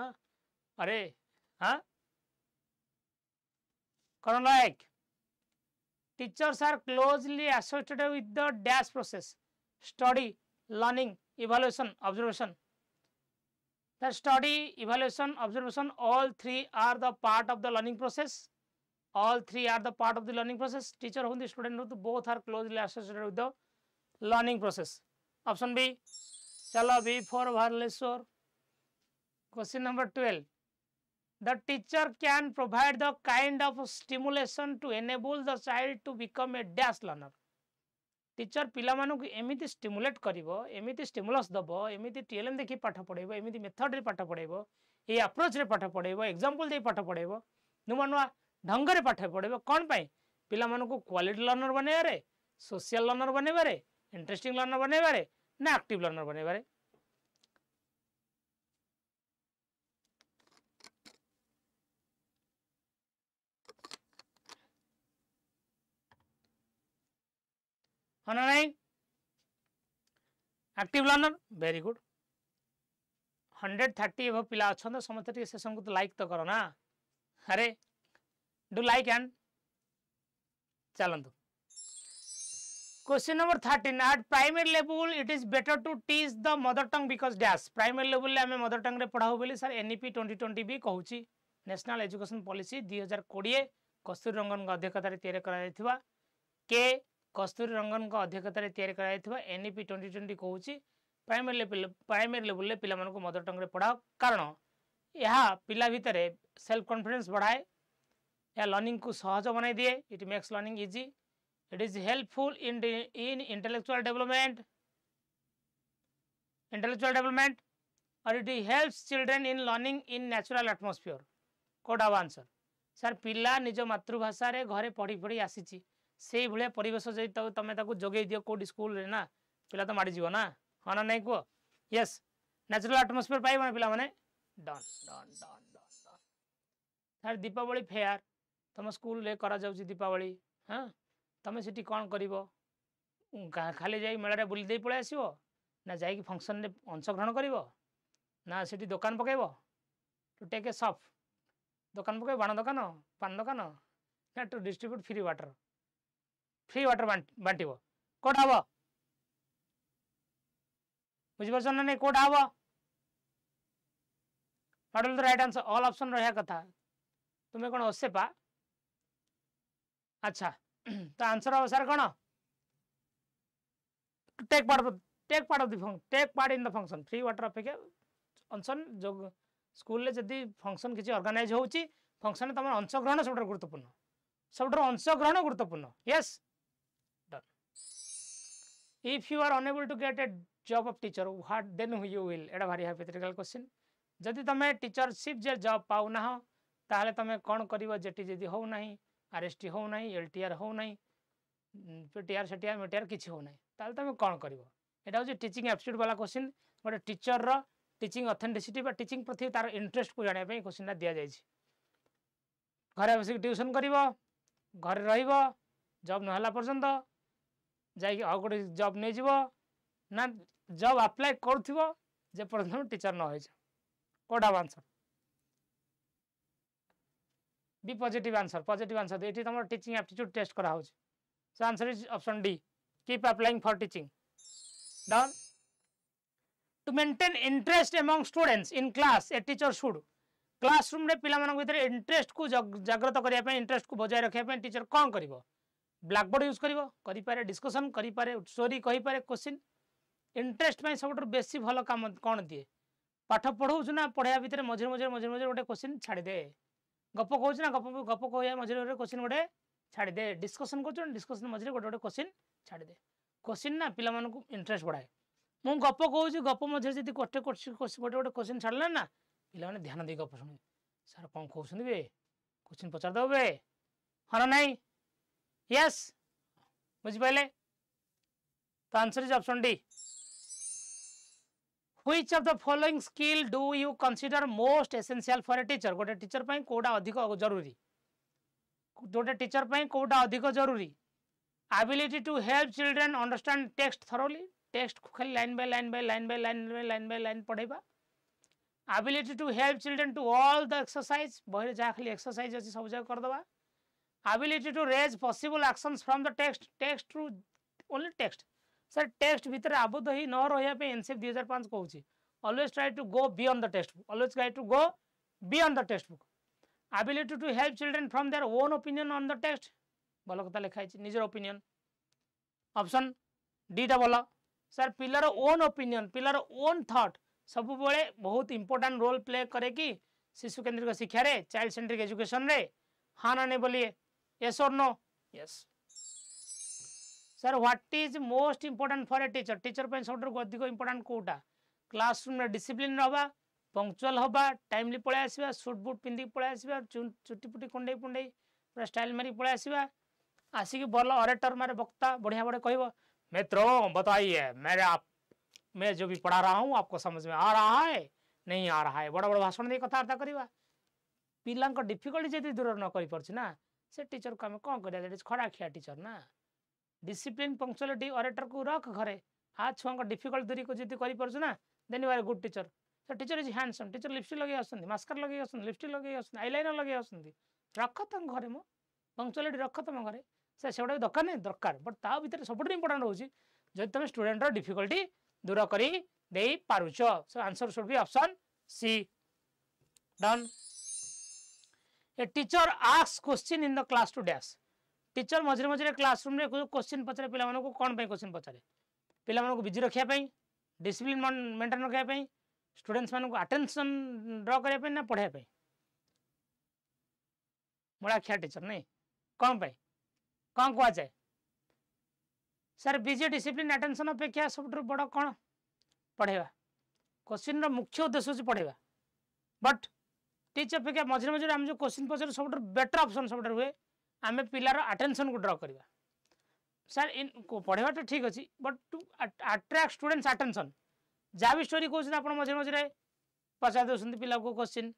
अरे हाँ कौन like Closely associated with the dash process study, learning, evaluation, observation. The study, evaluation, observation, all three are the part of the learning process. All three are the part of the learning process. Teacher who the student who both are closely associated with the learning process. Option B. Chalo B for Varleswar. Question number 12. the teacher can provide the kind of stimulation to enable the child to become a dash learner teacher ପିଲାମାନଙ୍କୁ ଏମିତି stimulate କରିବ ଏମିତି stimulus ଦେବ ଏମିତି TLM ଦେଖି ପାଠ ପଢ଼ାଇବ ଏମିତି ମେଥଡ଼ରେ ପାଠ ପଢ଼ାଇବ ଏଇ ଆପ୍ରୋଚ୍ରେ ପାଠ ପଢ଼ାଇବ ଏକ୍ଜାମ୍ପଲ୍ ଦେଇ ପାଠ ପଢ଼ାଇବ ନୂଆ ନୂଆ ଢଙ୍ଗରେ ପାଠ ପଢ଼ାଇବ କ'ଣ ପାଇଁ ପିଲାମାନଙ୍କୁ କ୍ୱାଲିଟି ଲର୍ଣ୍ଣର ବନେଇବାରେ ସୋସିଆଲ୍ ଲର୍ଣ୍ଣର ବନେଇବାରେ ଇଣ୍ଟରେଷ୍ଟିଂ ଲର୍ଣ୍ଣର ବନେଇବାରେ ନା ଆକ୍ଟିଭ୍ ଲର୍ଣ୍ଣର ବନେଇବାରେ on an eye active learner very good 130 above pila achhan samaste tik session ku like to karo na are do like and chalantu question number 13 at primary level it is better to teach the mother tongue because dash primary level le ame mother tongue re padhau beli sir nep 2020 bi kahuchi national education policy দুই হাজার কোড়িয়ে কস্তুরী রঙ্গন অধ্যক্ষতার তৈরি করা কে କସ୍ତୁରୀ ରଙ୍ଗନଙ୍କ ଅଧ୍ୟକ୍ଷତାରେ ତିଆରି କରାଯାଇଥିବା NEP twenty twenty କହୁଛି primary level primary ଲେଭେଲରେ ପିଲାମାନଙ୍କୁ mother ଟଙ୍ଗରେ ପଢ଼ାଅ କାରଣ ଏହା ପିଲା ଭିତରେ ସେଲ୍ଫ କନଫିଡେନ୍ସ ବଢ଼ାଏ ଏହା ଲର୍ଣ୍ଣିଂକୁ ସହଜ ବନାଇ ଦିଏ it makes learning easy it is helpful in the, in intellectual development intellectual development or it helps children in learning in natural atmosphere କୋଉଟା ହବ ଆନ୍ସର ସାର୍ ପିଲା ନିଜ ମାତୃଭାଷାରେ ଘରେ ପଢ଼ି ପଢ଼ି ଆସିଛି ସେଇଭଳିଆ ପରିବେଶ ଯଦି ତାକୁ ତମେ ତାକୁ ଯୋଗେଇ ଦିଅ କୋଉଠି ସ୍କୁଲରେ ନା ପିଲା ତ ମାଡ଼ିଯିବ ନା ହଁ ନା ନାଇଁ କୁହ ୟେସ୍ ନ୍ୟାଚୁରାଲ ଆଟମୋସ୍ଫିୟର ପାଇବ ନା ପିଲାମାନେ done done done done done sir Deepavali fair ତମ ସ୍କୁଲରେ କରାଯାଉଛି ଦୀପାବଳି ହଁ ତମେ ସେଠି କ'ଣ କରିବ ଖାଲି ଯାଇ ମେଳାରେ ବୁଲି ଦେଇ ପଳେଇ ଆସିବ ନା ଯାଇକି ଫଙ୍କସନରେ ଅଂଶଗ୍ରହଣ କରିବ ନା ସେଠି ଦୋକାନ ପକାଇବ ଟୁ ଟେକ୍ ଏ ସପ୍ ଦୋକାନ ପକାଇବ ବାଣ ଦୋକାନ ପାନ ଦୋକାନ ନା to distribute free water free water ବାଣ୍ଟିବ କୋଉଟା ହବ ବୁଝିପାରୁଛ ନା ନାଇଁ କୋଉଟା ହବ what will the right answer all option ରହିବା କଥା ତୁମେ କ'ଣ ଓସେପା ଆଚ୍ଛା ତ ଆନ୍ସର ହବ ସାର୍ କ'ଣ take part take part of the take part in the function free water ଅପେକ୍ଷା ଫଙ୍କସନ୍ ଯୋଗ ସ୍କୁଲରେ ଯଦି ଫଙ୍କସନ୍ କିଛି ଅର୍ଗାନାଇଜ୍ ହେଉଛି ଫଙ୍କସନ୍ରେ ତୁମର ଅଂଶଗ୍ରହଣ ସବୁଠାରୁ ଗୁରୁତ୍ୱପୂର୍ଣ୍ଣ ସବୁଠାରୁ ଅଂଶଗ୍ରହଣ ଗୁରୁତ୍ୱପୂର୍ଣ୍ଣ Yes Don if you are unable to get a job of teacher what then you will ଏଇଟା ଭାରି ହାଇପୋଥେଟିକାଲ କ୍ୱେଶ୍ଚିନ୍ ଯଦି ତୁମେ ଟିଚରସିପ୍ ଯେ ଜବ୍ ପାଉନାହ ତାହେଲେ ତୁମେ କ'ଣ କରିବ ଯେଟି ଯଦି ହେଉନାହିଁ ଆର୍ ଏସ୍ ଟି ହେଉନାହିଁ ଏଲ୍ ଟି ଆର୍ ହେଉନାହିଁ ପିଟିଆର୍ ସେଟିଆର୍ ମିଟିଆର୍ କିଛି ହେଉନାହିଁ ତାହେଲେ ତୁମେ କ'ଣ କରିବ ଏଇଟା ହେଉଛି ଟିଚିଂ ଆପ୍ଟିଟ୍ୟୁଡ୍ ବାଲା କ୍ୱେଶ୍ଚିନ୍ ଗୋଟେ ଟିଚରର ଟିଚିଂ ଅଥେଣ୍ଟିସିଟି ବା ଟିଚିଂ ପ୍ରତି ତାର ଇଣ୍ଟରେଷ୍ଟକୁ ଜାଣିବା ପାଇଁ କ୍ୱେଶ୍ଚିନ୍ଟା ଦିଆଯାଇଛି ଘରେ ବସିକି ଟ୍ୟୁସନ୍ କରିବ ଘରେ ରହିବ ଜବ୍ ନହେଲା ପର୍ଯ୍ୟନ୍ତ ଯାଇକି ଆଉ ଗୋଟେ ଜବ୍ ନେଇଯିବ ନା ଜବ୍ ଆପ୍ଲାଏ କରୁଥିବ, ଯେ ପର୍ଯ୍ୟନ୍ତ ଟିଚର୍ ନ ହେଇଛ କୋଉଟା answer B positive answer positive answer এটি তোমার টিচিং আপ্টিচ্যুড টেস্ট করা হচ্ছে so answer is option D keep applying for teaching down to maintain interest among students in class a teacher should ক্লাসরুমে পিলামানঙ্ক ভিতরে ইন্টরেস্টকু জাগ্রত করা ইন্টরেস্টকু বজায় রাখা টিচর কম করব ରଖିବା ପାଇଁ ଟିଚର କ'ଣ କରିବ ବ୍ଲାକବୋର୍ଡ ୟୁଜ୍ କରିବ କରିପାରେ ଡିସ୍କସନ୍ କରିପାରେ ଷ୍ଟୋରି କହିପାରେ କୋଶ୍ଚିନ୍ ଇଣ୍ଟରେଷ୍ଟ ପାଇଁ ସବୁଠାରୁ ବେଶୀ ଭଲ କାମ କ'ଣ ଦିଏ ପାଠ ପଢ଼ଉଛୁ ନା ପଢ଼ାଇବା ଭିତରେ ମଝିରେ ମଝିରେ ମଝିରେ ମଝିରେ ଗୋଟେ କୋଶ୍ଚିନ୍ ଛାଡ଼ିଦେ ଗପ କହୁଛି ନା ଗପ ଗପ କହିବା ମଝିରେ ମଝିରେ କୋଶ୍ଚିନ୍ ଗୋଟେ ଛାଡ଼ିଦେ ଡିସ୍କସନ୍ କରୁଛୁ ଡିସ୍କସନ୍ ମଝିରେ ଗୋଟେ ଗୋଟେ କୋଶ୍ଚିନ୍ ଛାଡ଼ିଦେ କୋଶ୍ଚିନ୍ ନା ପିଲାମାନଙ୍କୁ ଇଣ୍ଟରେଷ୍ଟ ବଢ଼ାଏ ମୁଁ ଗପ କହୁଛି ଗପ ମଝିରେ ଯଦି ଗୋଟେ ଗୋଟେ ଗୋଟେ କୋଶ୍ଚିନ୍ ଛାଡ଼ିଲା ନା ପିଲାମାନେ ଧ୍ୟାନ ଦେଇ ଗପ ଶୁଣିବେ ସାର୍ କ'ଣ କହୁଛନ୍ତି ବେ କୋଶ୍ଚିନ୍ ପଚାରିଦେବ ବେ ହଁ ନା ନାଇଁ ୟେସ୍ ବୁଝିପାରିଲେ ତ answer is option D which of the following skill do you consider most essential for a teacher गोटे टीचर ପାଇଁ କୋଉଟା ଅଧିକ ଜରୁରୀ ଗୋଟେ ଟିଚର ପାଇଁ କୋଉଟା ଅଧିକ ଜରୁରୀ ability to help children understand text thoroughly text को खाली line by line by line by line by line by line पढ़ेबा ability to help children to all the exercise बहिरे जहाँ खाली exercise अछि सब जगह कर दबा ability to raise possible actions from the text text to only text sir text bhitare abudh hi no rohiya pe ncf 2005 kahuchi always try to go beyond the textbook always try to go beyond the textbook ability to help children from their own opinion on the text ଭଲ କଥା ଲେଖା ହେଇଛି ନିଜର opinion option ଡିଟା ଭଲ sir ପିଲାର own opinion ପିଲାର own thought ସବୁବେଳେ ବହୁତ important role play କରେ କି ଶିଶୁ କେନ୍ଦ୍ରିକ चाइल्ड सेंट्रिक एजुकेशन रे, हाँ ना नहीं बोलिए yes or no? Yes. Sir what is most important for a teacher? Teacher pai सब adhik important kouta classroom re discipline haba पंक्चुआल हवा टाइमली पलै आस सुट बुट पिंधिक पलै आसवा चुटी पुटी कुंडे पुंडे पूरा स्टाइल मारिक पलै आस आसिक भल अरेटर मारे वक्ता बढ़िया बढ़िया कह मित्रों बताइए मेरे आप मैं जो भी पढ़ा रहा हूँ आपको समझ में आ रहा है नहीं आ रहा है बड़ बड़ा भाषण दे कथबार्ता करवा पिला डिफिकल्टी जी दूर न करना ସେ ଟିଚରକୁ ଆମେ କ'ଣ କରିବା ଦେଟ୍ ଇଜ୍ ଖଡ଼ାଖିଆ ଟିଚର ନା ଡିସିପ୍ଲିନ୍ ପଙ୍କଚୁଆଲିଟି ଅରେଟରକୁ ରଖ ଘରେ ଆ ଛୁଆଙ୍କ ଡିଫିକଲ୍ଟ ଦୂରୀକୁ ଯଦି କରିପାରୁଛୁ ନା then you are good teacher ସେ teacher is handsome teacher lipstick ଲଗେଇ ଆସୁଛନ୍ତି ମାସ୍କର ଲଗେଇ ଆସୁଛନ୍ତି ଲିପଷ୍ଟିକ୍ ଲଗେଇ ଆସୁଛନ୍ତି ଆଇଲାଇନର୍ ଲଗେଇ ଆସୁଛନ୍ତି ରଖ ତାଙ୍କ ଘରେ ମୁଁ ପଙ୍କଚୁଆଲିଟି ରଖ ତମ ଘରେ ସେ ସେଗୁଡ଼ାକ ଦରକାର ନାହିଁ ଦରକାର ବଟ୍ ତା ଭିତରେ ସବୁଠୁ ଇମ୍ପୋର୍ଟାଣ୍ଟ ରହୁଛି ଯଦି ତୁମେ ଷ୍ଟୁଡେଣ୍ଟର ଡିଫିକଲ୍ଟି ଦୂର କରି ଦେଇପାରୁଛ so answer should be option C done a teacher ask question in the class to dash. Teacher मझे मझे classroom रे पचारे पे कौन क्वेश्चन पचारे पे मानको बिज़ी रखिया पे डिसिप्लिन मेंटेन रखिया पे स्टूडेंट्स मानको अटेंशन ड्रॉ करिया ना पढ़िया पे टीचर नहीं? कौन पे कौन कह जाए? सर विजे डिसिप्लिन आटेनसन अपेक्षा सब बड़ कौन? पढ़ेवा क्वेश्चन मुख्य उद्देश्य हूँ पढ़ेवा बट ଟିଚ୍ ଅପେକ୍ଷା ମଝିରେ ମଝିରେ ଆମେ ଯେଉଁ କୋଶ୍ଚିନ୍ ପଚାରୁ ସବୁଠାରୁ ବେଟର ଅପସନ୍ ସବୁଠାରୁ ହୁଏ ଆମେ ପିଲାର ଆଟେନସନ୍କୁ ଡ୍ର କରିବା ସାର୍ ପଢ଼େଇବାଟା ଠିକ୍ ଅଛି but to attract students attention ଯାହା ବି ଷ୍ଟୋରି କହୁଛନ୍ତି ଆପଣ ମଝିରେ ମଝିରେ ପଚାରି ଦେଉଛନ୍ତି ପିଲାକୁ କୋଶ୍ଚିନ୍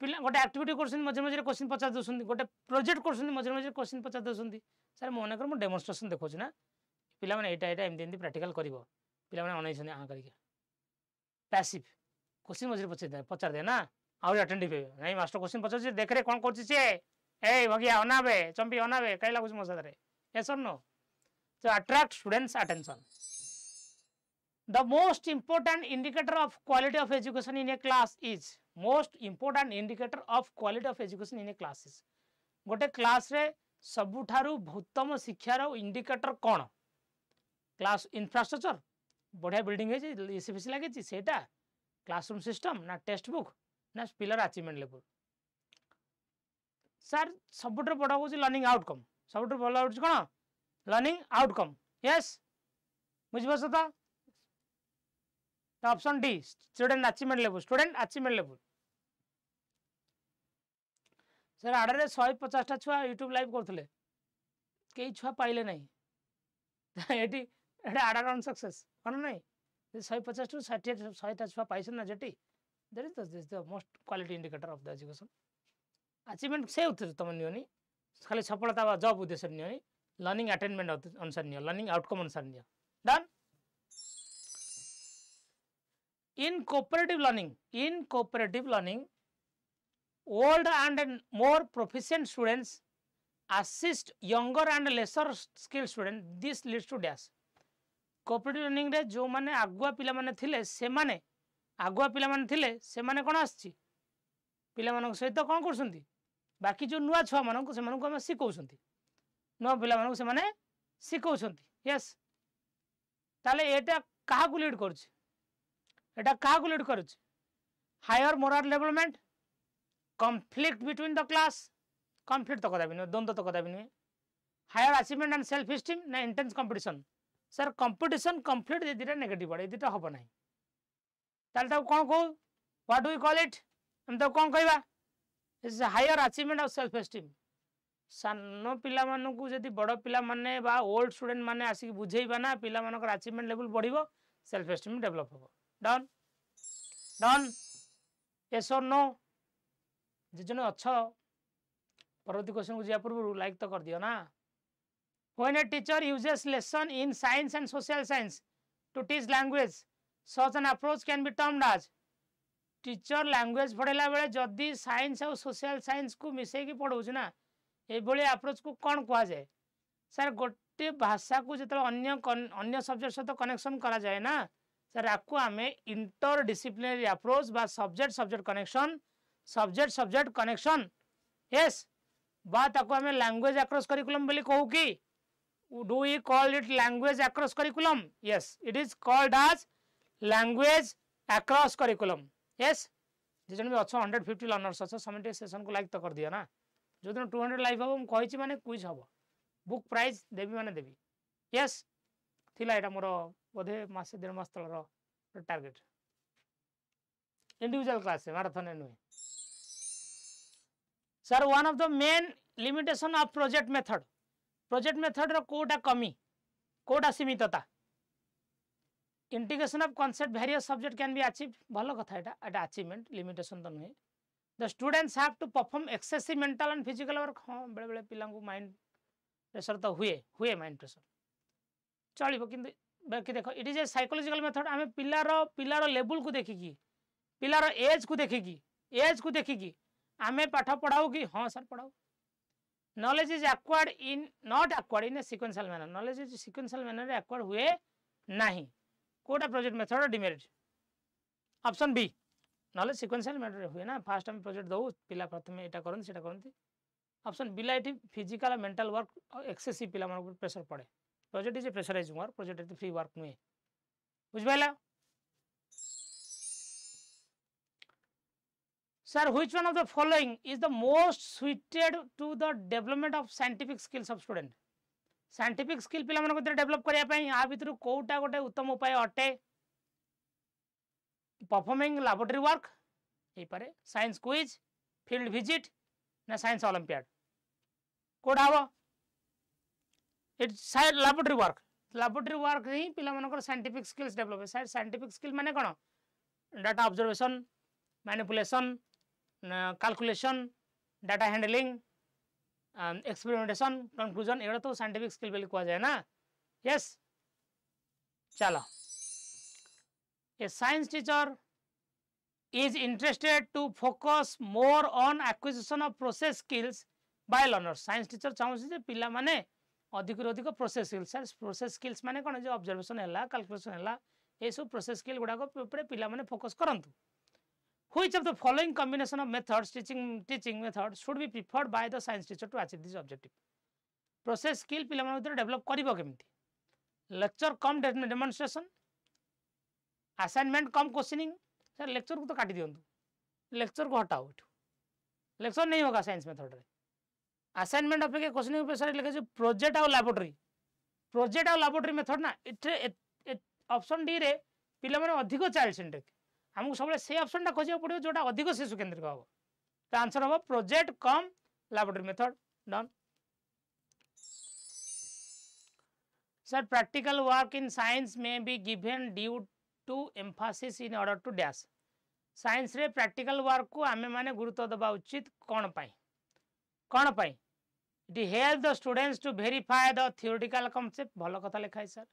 ପିଲା ଗୋଟେ ଆକ୍ଟିଭିଟି କରୁଛନ୍ତି ମଝିରେ ମଝିରେ କୋଶ୍ଚିନ୍ ପଚାରି ଦେଉଛନ୍ତି ଗୋଟେ ପ୍ରୋଜେକ୍ଟ କରୁଛନ୍ତି ମଝିରେ ମଝିରେ କୋଶ୍ଚିନ୍ ପଚାରି ଦେଉଛନ୍ତି ସାର୍ ମନେକର ମୁଁ ଡେମନଷ୍ଟ୍ରେସନ୍ ଦେଖାଉଛି ନା ପିଲାମାନେ ଏଇଟା ଏଇଟା ଏମିତି ଏମିତି ପ୍ରାକ୍ଟିକାଲ କରିବ ପିଲାମାନେ ଅନେଇଛନ୍ତି ଆଁ କରିକି ପ୍ୟାସିଭ୍ କୋଶ୍ଚିନ୍ ମଝିରେ ପଚାରି ପଚାରି ଦେ ନା ଆହୁରି ଆଟେଣ୍ଟିଭ୍ ହେବେ ନାଇଁ ମାଷ୍ଟର କୋଶ୍ଚିନ୍ ପଚାରୁଛି ଦେଖରେ କ'ଣ କରୁଛି ସିଏ ଏଇ ଭଗିଆ ଅନାବେ ଚମ୍ପି ଅନାବେ କାହିଁ ଲାଗୁଛି ମୋ ସାଥିରେ yes or no to attract students attention the most important indicator of quality of education in a class is most important indicator of quality of education in a class is ଗୋଟେ କ୍ଲାସରେ ସବୁଠାରୁ ଉତ୍ତମ ଶିକ୍ଷାର ଇଣ୍ଡିକେଟର କ'ଣ class infrastructure ବଢ଼ିଆ building ହେଇଛି AC ଫେସି ଲାଗିଛି ସେଇଟା classroom system ନା text book next pillar achievement level sir सब बड़ा हूँ लर्णिंग आउटकम सब भल हो कौन? लर्णिंग आउटकम ये बुझे सत option D student achievement level student achievement level sir आड़े शहे पचासटा छुआ यूट्यूब लाइव करते कई छुआ पाइले ना ये आड़ अनसक्से कहना ना शहे पचास टू ठाठी शहेटा छुआ पाइस ना जेटी। that is the, this is the most quality indicator of the education achievement se uthyo tama niyo ni khali sapalata ba job uddeshyare niyo ni learning attainment anusar niyo learning outcome anusar niyo done in cooperative learning in cooperative learning old and more proficient students assist younger and lesser skilled student this leads to dash cooperative learning रे जो माने आगुआ पिला माने थिले से माने ଆଗୁଆ ପିଲାମାନେ ଥିଲେ ସେମାନେ କ'ଣ ଆସିଛି ପିଲାମାନଙ୍କ ସହିତ କ'ଣ କରୁଛନ୍ତି ବାକି ଯେଉଁ ନୂଆ ଛୁଆମାନଙ୍କୁ ସେମାନଙ୍କୁ ଆମେ ଶିଖାଉଛନ୍ତି ନୂଆ ପିଲାମାନଙ୍କୁ ସେମାନେ ଶିଖାଉଛନ୍ତି ୟେସ୍ ତାହେଲେ ଏଇଟା କାହାକୁ ଲିଡ୍ କରୁଛି ଏଇଟା କାହାକୁ ଲିଡ୍ କରୁଛି higher moral development conflict between the class conflict ତ କଥା ବି ନୁହେଁ ଦ୍ୱନ୍ଦ୍ୱ ତ କଥା ବି ନୁହେଁ higher achievement and self esteem না intense competition sir competition complete এই দুইটা নেগেটিভ এই দুইটা হব না ତାହେଲେ ତାକୁ କ'ଣ କହୁ ହ୍ୱାଟ୍ ୟୁ କଲ୍ ଇଟ୍ ଆମେ ତାକୁ କ'ଣ କହିବା it's higher achievement of self esteem ସାନ ପିଲାମାନଙ୍କୁ ଯଦି ବଡ଼ ପିଲାମାନେ ବା ଓଲ୍ଡ ଷ୍ଟୁଡେଣ୍ଟମାନେ ଆସିକି ବୁଝେଇବା ନା ପିଲାମାନଙ୍କର ଆଚିଭମେଣ୍ଟ ଲେବୁଲ୍ ବଢ଼ିବ ସେଲ୍ଫ ଏଷ୍ଟିମ୍ ଡେଭଲପ୍ ହେବ done done yes or no ଯେ ଜଣେ ଅଛ ପରବର୍ତ୍ତୀ କ୍ୱେଶ୍ଚନ୍କୁ ଯିବା ପୂର୍ବରୁ ଲାଇକ୍ ତ କରିଦିଅ ନା when a teacher uses lesson in science and social science to teach language such an approach can be termed as teacher language ପଢ଼େଇଲା ବେଳେ ଯଦି ସାଇନ୍ସ ଆଉ ସୋସିଆଲ ସାଇନ୍ସକୁ ମିଶେଇକି ପଢ଼ଉଛି ନା ଏଇଭଳି ଆପ୍ରୋଚକୁ କ'ଣ କୁହାଯାଏ ସାର୍ ଗୋଟେ ଭାଷାକୁ ଯେତେବେଳେ ଅନ୍ୟ ଅନ୍ୟ ସବଜେକ୍ଟ ସହିତ କନେକ୍ସନ୍ କରାଯାଏ ନା ସାର୍ ଆକୁ ଆମେ ଇଣ୍ଟର ଡିସିପ୍ଲିନାରୀ ଆପ୍ରୋଚ୍ ବା subject subject connection subject subject connection yes ବା ତାକୁ ଆମେ ଲାଙ୍ଗୁଏଜ ଆକ୍ରସ୍ କରିକୁଲମ୍ ବୋଲି କହୁ କି do we call it language across curriculum yes it is called as language across curriculum. Yes? जितने भी अच्छा हंड्रेड फिफ्टी लर्नर्स अच्छा समेटे सेसन को लाइक तो कर दिया ना। जो दिन टू हंड्रेड लाइफ हम मुझे मैंने क्विज हम बुक प्राइज देवी मैंने देवी। यस थिला एटा मोर बोधे मासे देर मास तलर टार्गेट इंडिविजुअल क्लास माराथन नुहे sir one of the main limitation of project method project method रोटा कमी, कौटा सीमितता। Integration of concept various subject can be achieve भल कथा एटा अचीवमेंट लिमिटेशन तो नुहे। The students have to perform excessive mental and physical work हाँ बेले बेले पिला माइंड प्रेसर तो हुए हुए माइंड प्रेसर चलो कि देख it is a psychological method आम पिलार पिलार लेवल को देखिकी पिलार एज को देखिकी एज को देखिकी आम पाठ पढ़ाऊ कि? हाँ sir पढ़ाऊ knowledge is acquired in not acquired in a sequential manner knowledge is sequential manner acquired हुए नहीं। ନାହିଁ କୋଉଟା project method demerit option B ନହେଲେ ସିକ୍ୱେନ୍ସିଆଲ ମ୍ୟାଟର ହୁଏ ନା ଫାଷ୍ଟ ଆମେ ପ୍ରୋଜେକ୍ଟ ଦେଉ ପିଲା ପ୍ରଥମେ ଏଇଟା କରନ୍ତି ସେଇଟା କରନ୍ତି ଅପସନ୍ ବିଲା ଏଠି ଫିଜିକାଲ ମେଣ୍ଟାଲ ୱାର୍କ ଏକ୍ସେସିଭ ପିଲାମାନଙ୍କୁ ପ୍ରେସର ପଡ଼େ project is pressurize work project ଏଠି ଫ୍ରି ୱାର୍କ ନୁହେଁ ବୁଝିପାରିଲା Sir, which one of the following is the most suited to the development of scientific skills of student? Scientific skill ପିଲାମାନଙ୍କ ଭିତରେ develop କରିବା ପାଇଁ ଆ ଭିତରୁ କୋଉଟା ଗୋଟେ ଉତ୍ତମ ଉପାୟ ଅଟେ performing laboratory work ହେଇପାରେ ସାଇନ୍ସ କୁଇଜ୍ ଫିଲ୍ଡ ଭିଜିଟ୍ ନା ସାଇନ୍ସ ଅଲିମ୍ପିଆଡ କୋଉଟା ହବ it's laboratory work laboratory work ହିଁ ପିଲାମାନଙ୍କର ସାଇଣ୍ଟିଫିକ୍ ସ୍କିଲ୍ସ ଡେଭଲପ ହୁଏ ସାଇଣ୍ଟିଫିକ୍ ସ୍କିଲ୍ ମାନେ କ'ଣ data observation manipulation calculation, data handling, experimentation conclusion এগুলো তো সাইন্টিফিক স্কিল বলে কোয়া যায় না ইয়েস চলো a science teacher is interested to focus more on acquisition of process skills by learners science teacher चाहूँगी जे पिला माने अधिक अधिक process skills sir process skills माने कौन जो ऑब्जर्वेशन है कैलकुलेशन है ये सब प्रोसेस स्किल गुड़ाक पिला माने फोकस करूँ Which of the following combination of methods, teaching, teaching methods should be preferred by the science teacher to achieve this objective? Process skill ପିଲାମାନ ଭିତରେ ଡେଭଲପ୍ କରିବ କେମିତି? Lecture cum demonstration assignment cum questioning sir ଲେକ୍ଚରକୁ ତ କାଟି ଦିଅନ୍ତୁ ଲେକ୍ଚରକୁ ହଟାଅ ଏଠୁ lecture ନେଇ ହକା science ମେଥଡ଼ରେ assignment ଅପେକ୍ଷା କୋଶ୍ଚିନିଂ ଉପରେ ସାର୍ ଲେଖାଯାଉଛି ପ୍ରୋଜେକ୍ଟ ଆଉ ଲାବୋରେଟୋରୀ ପ୍ରୋଜେକ୍ଟ ଆଉ ଲାବୋରେଟୋରୀ ମେଥଡ଼ ନା ଏଥିରେ ଅପସନ୍ ଡିରେ ପିଲାମାନେ ଅଧିକ ଚାଇଲ୍ଡ ସେଣ୍ଟ୍ରିକ୍ ଆମକୁ ସବୁବେଳେ ସେଇ ଅପସନ୍ଟା ଖୋଜିବାକୁ ପଡ଼ିବ ଯେଉଁଟା ଅଧିକ ଶିଶୁ କେନ୍ଦ୍ରିକ ହେବ ତ ଆନ୍ସର ହେବ project cum laboratory method done sir practical work in science may be given due to emphasis in order to dash science ରେ ପ୍ରାକ୍ଟିକାଲ ୱାର୍କକୁ ଆମେମାନେ ଗୁରୁତ୍ୱ ଦେବା ଉଚିତ କ'ଣ ପାଇଁ କ'ଣ ପାଇଁ it help the students to verify the theoretical concept ଭଲ କଥା ଲେଖା ହେଇଛି sir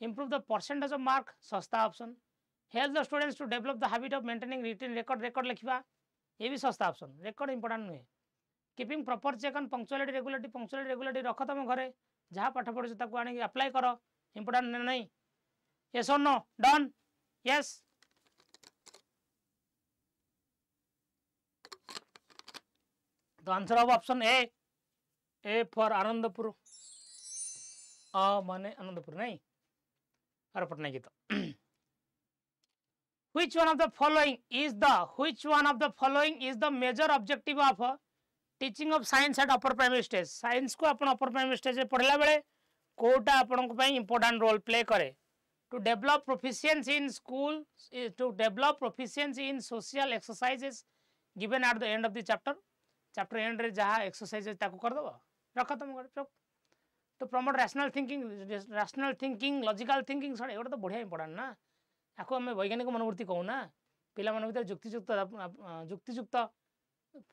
improve the percentage of mark ଶସ୍ତା option help the students to develop the habit of maintaining written record record लिखवा ये भी सस्ता ऑप्शन रेकर्ड इंपोर्टेंट नुहे keeping proper check on punctuality regularity punctuality regularity रख तुम घरे जहाँ पाठ पढ़ुछ ताको आनी अप्लाई कर इंपोर्टेंट नहीं यस और नो डन यस तो answer of option A A for Anandpur अ माने आनंदपुर नहीं अरे पटना की तो which one of the following is the which one of the following is the major objective of uh, teaching of science at upper primary stage science को अपन upper primary stage रे पढ़ला बेले कोटा ପାଇଁ important role play करे to develop proficiency in school to develop proficiency in social exercises given at the end of the chapter chapter end रे जहाँ exercises ताको कर दबो रख तुम तो promote rational thinking rational thinking logical thinking sir एगोटा तो बढ़िया इंपोर्टेंट ना ଆକୁ ଆମେ ବୈଜ୍ଞାନିକ ମନୋବୃତ୍ତି କହୁନା ପିଲାମାନଙ୍କ ଭିତରେ ଯୁକ୍ତିଯୁକ୍ତ ଯୁକ୍ତିଯୁକ୍ତ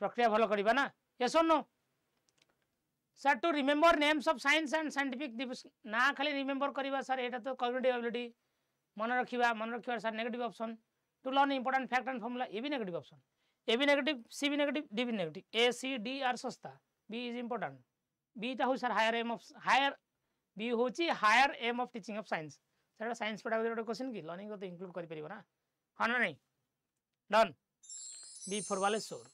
ପ୍ରକ୍ରିୟା ଭଲ କରିବା ନା yes no sir to remember names of science and scientific ନା ଖାଲି ରିମେମ୍ବର କରିବା ସାର୍ ଏଇଟା ତ କଗ୍ନିଟିଭ୍ ଆବିଲିଟି ମନେ ରଖିବା ମନେ ରଖିବା sir negative option to learn important fact and formula A B negative option A भी नेगेटिव सी भी नेगेटिव डी भी negative A C D are सस्ता बी इज इंपोर्टेंट बीटा हूँ sir higher aim of higher B हूँ higher aim of teaching of science ସେଟା science ପଢ଼ା ଗୋଟେ question କି ଲର୍ଣ୍ଣିଂକୁ ତ ଇନକ୍ଲୁଡ଼ କରିପାରିବ ନା ହଁ ନା ନାହିଁ done B four Baleshwar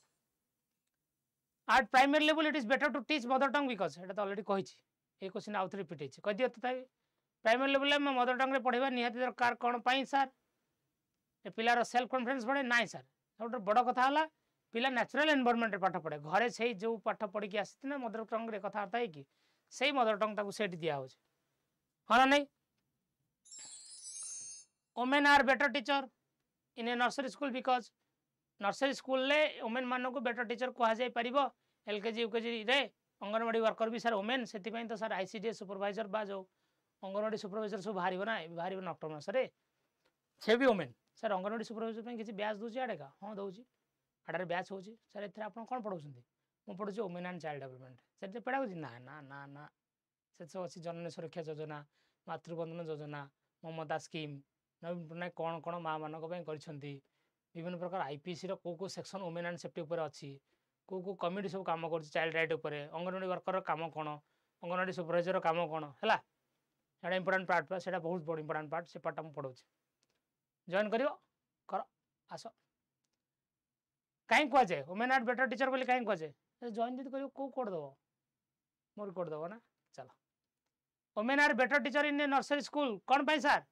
at primary ଲେବୁଲ୍ it is better to teach mother tongue because ସେଇଟା ତ ଅଲରେଡ଼ି କହିଛି ଏ କୋଶ୍ଚିନ୍ ଆଉ ଥରେ ରିପିଟ୍ ହେଇଛି କହିଦିଅ ତଥାପି ପ୍ରାଇମେରୀ ଲେବୁଲ୍ରେ ଆମେ ମଦର ଟଙ୍ଗରେ ପଢ଼େଇବା ନିହାତି ଦରକାର କ'ଣ ପାଇଁ ସାର୍ ଏ ପିଲାର ସେଲ୍ଫ କନଫିଡେନ୍ସ ବଢ଼େ ନାହିଁ ସାର୍ ସବୁଠାରୁ ବଡ଼ କଥା ହେଲା ପିଲା ନ୍ୟାଚୁରାଲ୍ ଏନ୍ଭାରମେଣ୍ଟରେ ପାଠ ପଢ଼େ ଘରେ ସେଇ ଯେଉଁ ପାଠ ପଢ଼ିକି ଆସିଛି ନା ମଦର ଟଙ୍ଗରେ କଥାବାର୍ତ୍ତା ହେଇକି ସେଇ ମଦର ଟଙ୍ଗ ତାକୁ ସେଇଠି ଦିଆହେଉଛି ହଁ ନା ନାହିଁ women are better teacher in a nursery school because nursery ସ୍କୁଲରେ ଓମେନ୍ ମାନଙ୍କୁ ବେଟର ଟିଚର କୁହାଯାଇପାରିବ ଏଲ୍ କେଜି ୟୁକେଜିରେ ଅଙ୍ଗନବାଡ଼ି ୱାର୍କର ବି ସାର୍ ଓମେନ୍ ସେଥିପାଇଁ ତ sir I C D S supervisor ବା ଯେଉଁ ଅଙ୍ଗନବାଡ଼ି ସୁପରଭାଇଜର ସବୁ ବାହାରିବ ନା ବାହାରିବ ନା ଅକ୍ଟୋବର ମାସରେ ସେ ବି ଓମେନ୍ ସାର୍ ଅଙ୍ଗନବାଡ଼ି ସୁପରଭାଇଜର ପାଇଁ କିଛି ବ୍ୟାଚ୍ ଦେଉଛି ଆଡ଼େ ହଁ ଦେଉଛି ଆଡ଼ରେ ବ୍ୟାଚ୍ ହେଉଛି ସାର୍ ଏଥିରେ ଆପଣ କ'ଣ ପଢ଼ାଉଛନ୍ତି ମୁଁ ପଢ଼ୁଛି ଓମେନ୍ ଆଣ୍ଡ ଚାଇଲ୍ଡ ଡେଭଲପମେଣ୍ଟ ସେଥିରେ ପଢ଼ାଉଛି ନା ନା ନା ନା ସେ ସବୁ ଅଛି ଜନନୀ ସୁରକ୍ଷା ଯୋଜନା ମାତୃବନ୍ଧନ ଯୋଜନା ମମତା ସ୍କିମ୍ ନବୀନ ପଟ୍ଟନାୟକ କ'ଣ କ'ଣ ମାଆମାନଙ୍କ ପାଇଁ କରିଛନ୍ତି ବିଭିନ୍ନ ପ୍ରକାର ଆଇପିସିର କେଉଁ କେଉଁ ସେକ୍ସନ୍ ଓମେନ୍ ଆଣ୍ଡ ସେଫ୍ଟି ଉପରେ ଅଛି କେଉଁ କେଉଁ କମିଟି ସବୁ କାମ କରୁଛି ଚାଇଲ୍ଡ ରାଇଟ୍ ଉପରେ ଅଙ୍ଗନବାଡ଼ି ୱାର୍କରର କାମ କ'ଣ ଅଙ୍ଗନବାଡ଼ି ସୁପରଭାଇଜରର କାମ କ'ଣ ହେଲା ସେଇଟା ଇମ୍ପୋର୍ଟାଣ୍ଟ ପାର୍ଟ ବା ସେଇଟା ବହୁତ ବଡ଼ ଇମ୍ପୋର୍ଟାଣ୍ଟ ପାର୍ଟ ସେ ପାର୍ଟଟା ମୁଁ ପଢ଼ଉଛି ଜଏନ୍ କରିବ କର ଆସ କାହିଁ କୁହାଯାଏ ଓମେନ୍ ଆର୍ ବେଟର ଟିଚର ବୋଲି କାହିଁ କୁହାଯାଏ ଜଏନ୍ ଯଦି କରିବ କେଉଁ କୋଡ଼ ଦେବ ମୋର କୋଡ଼ ଦେବ ନା ଚାଲ women are better teacher in a nursery school କ'ଣ ପାଇଁ sir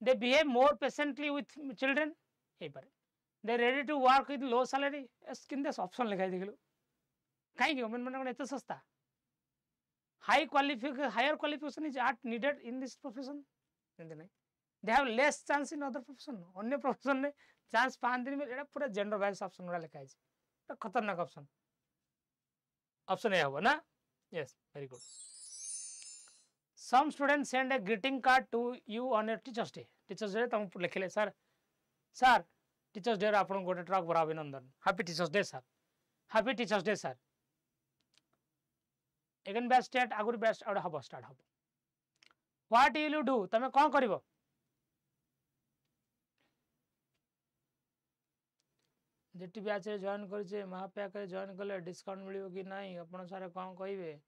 They behave more patiently with children. ये पर they ready to work with low salary. Yes, किंतु option likhai देख kai ki government में eta sasta High qualified higher qualification is art needed in this profession. नहीं नहीं. They have less chance in other profession. अन्य profession ne chance पाँच दिन में pura gender gender option option likhai ji है khatarnak option option a hobo na yes very good students send a greeting card to you on a teachers day. Teachers day तुम लिखले sir sir teachers day आपन गोटे truck भरा अभिनंदन happy teachers day sir happy teachers day sir again batch start आगुर batch out हबो start what will you do तमे कोन करिवो जेटी बैच रे जॉइन करछे महापैक रे जॉइन कले डिस्काउंट मिलियो कि नाही अपन सारे कोन कहिबे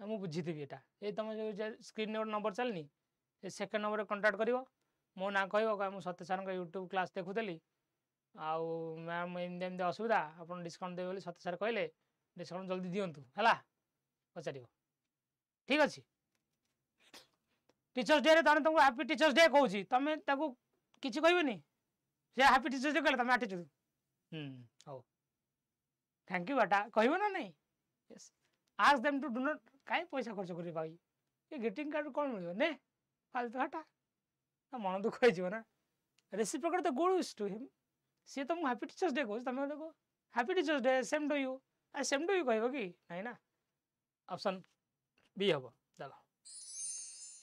ମୁଁ ବୁଝିଥିବି ଏଇଟା ଏଇ ତୁମ ଯେଉଁ ସ୍କ୍ରିନ୍ରେ ଗୋଟେ ନମ୍ବର ଚାଲିନି ଏ ସେକେଣ୍ଡ ନମ୍ବରରେ କଣ୍ଟାକ୍ଟ କରିବ ମୋ ନାଁ କହିବ ମୁଁ ସତ୍ୟ ସାର୍ଙ୍କ ୟୁଟ୍ୟୁବ୍ କ୍ଲାସ୍ ଦେଖୁଥିଲି ଆଉ ମ୍ୟାମ୍ ଏମିତି ଏମିତି ଅସୁବିଧା ଆପଣ ଡିସକାଉଣ୍ଟ ଦେବେ ବୋଲି ସତ୍ୟ ସାର୍ କହିଲେ ଡିସକାଉଣ୍ଟ ଜଲ୍ଦି ଦିଅନ୍ତୁ ହେଲା ପଚାରିବ ଠିକ୍ ଅଛି ଟିଚର୍ସ ଡେରେ ତାହେଲେ ତୁମକୁ ହାପି ଟିଚର୍ସ ଡେ କହୁଛି ତୁମେ ତାକୁ କିଛି କହିବେନି ସେ ହାପି ଟିଚର୍ସ ଡେ କହିଲେ ତୁମେ ଆଟିଚ୍ୟୁଡ଼ ହୁଁ ହଉ ଥ୍ୟାଙ୍କ ୟୁ ବାଟା କହିବ ନା ନାହିଁ ୟେସ୍ ଆସ୍ ଦେମ୍ ଟୁ ଡୁ ନଟ୍ କାହିଁ ପଇସା ଖର୍ଚ୍ଚ କରିବି ଭାଇ ଏ ଗ୍ରିଟିଂ କାର୍ଡ଼ କ'ଣ ମିଳିବ ନେ ଫାଲତୁ ହାଟା ମନ ଦୁଃଖ ହେଇଯିବ ନା reciprocate the good wish to him ସିଏ ତ ମୁଁ ହାପି ଟିଚର୍ସ ଡେ କହୁଛି ତମେ ଦେଖ happy teachers day same to you ଆରେ ସେମ୍ ଟୁ ୟୁ କହିବ କି ନାଇଁ ନା ଅପସନ୍ ବି ହେବ ଚାଲ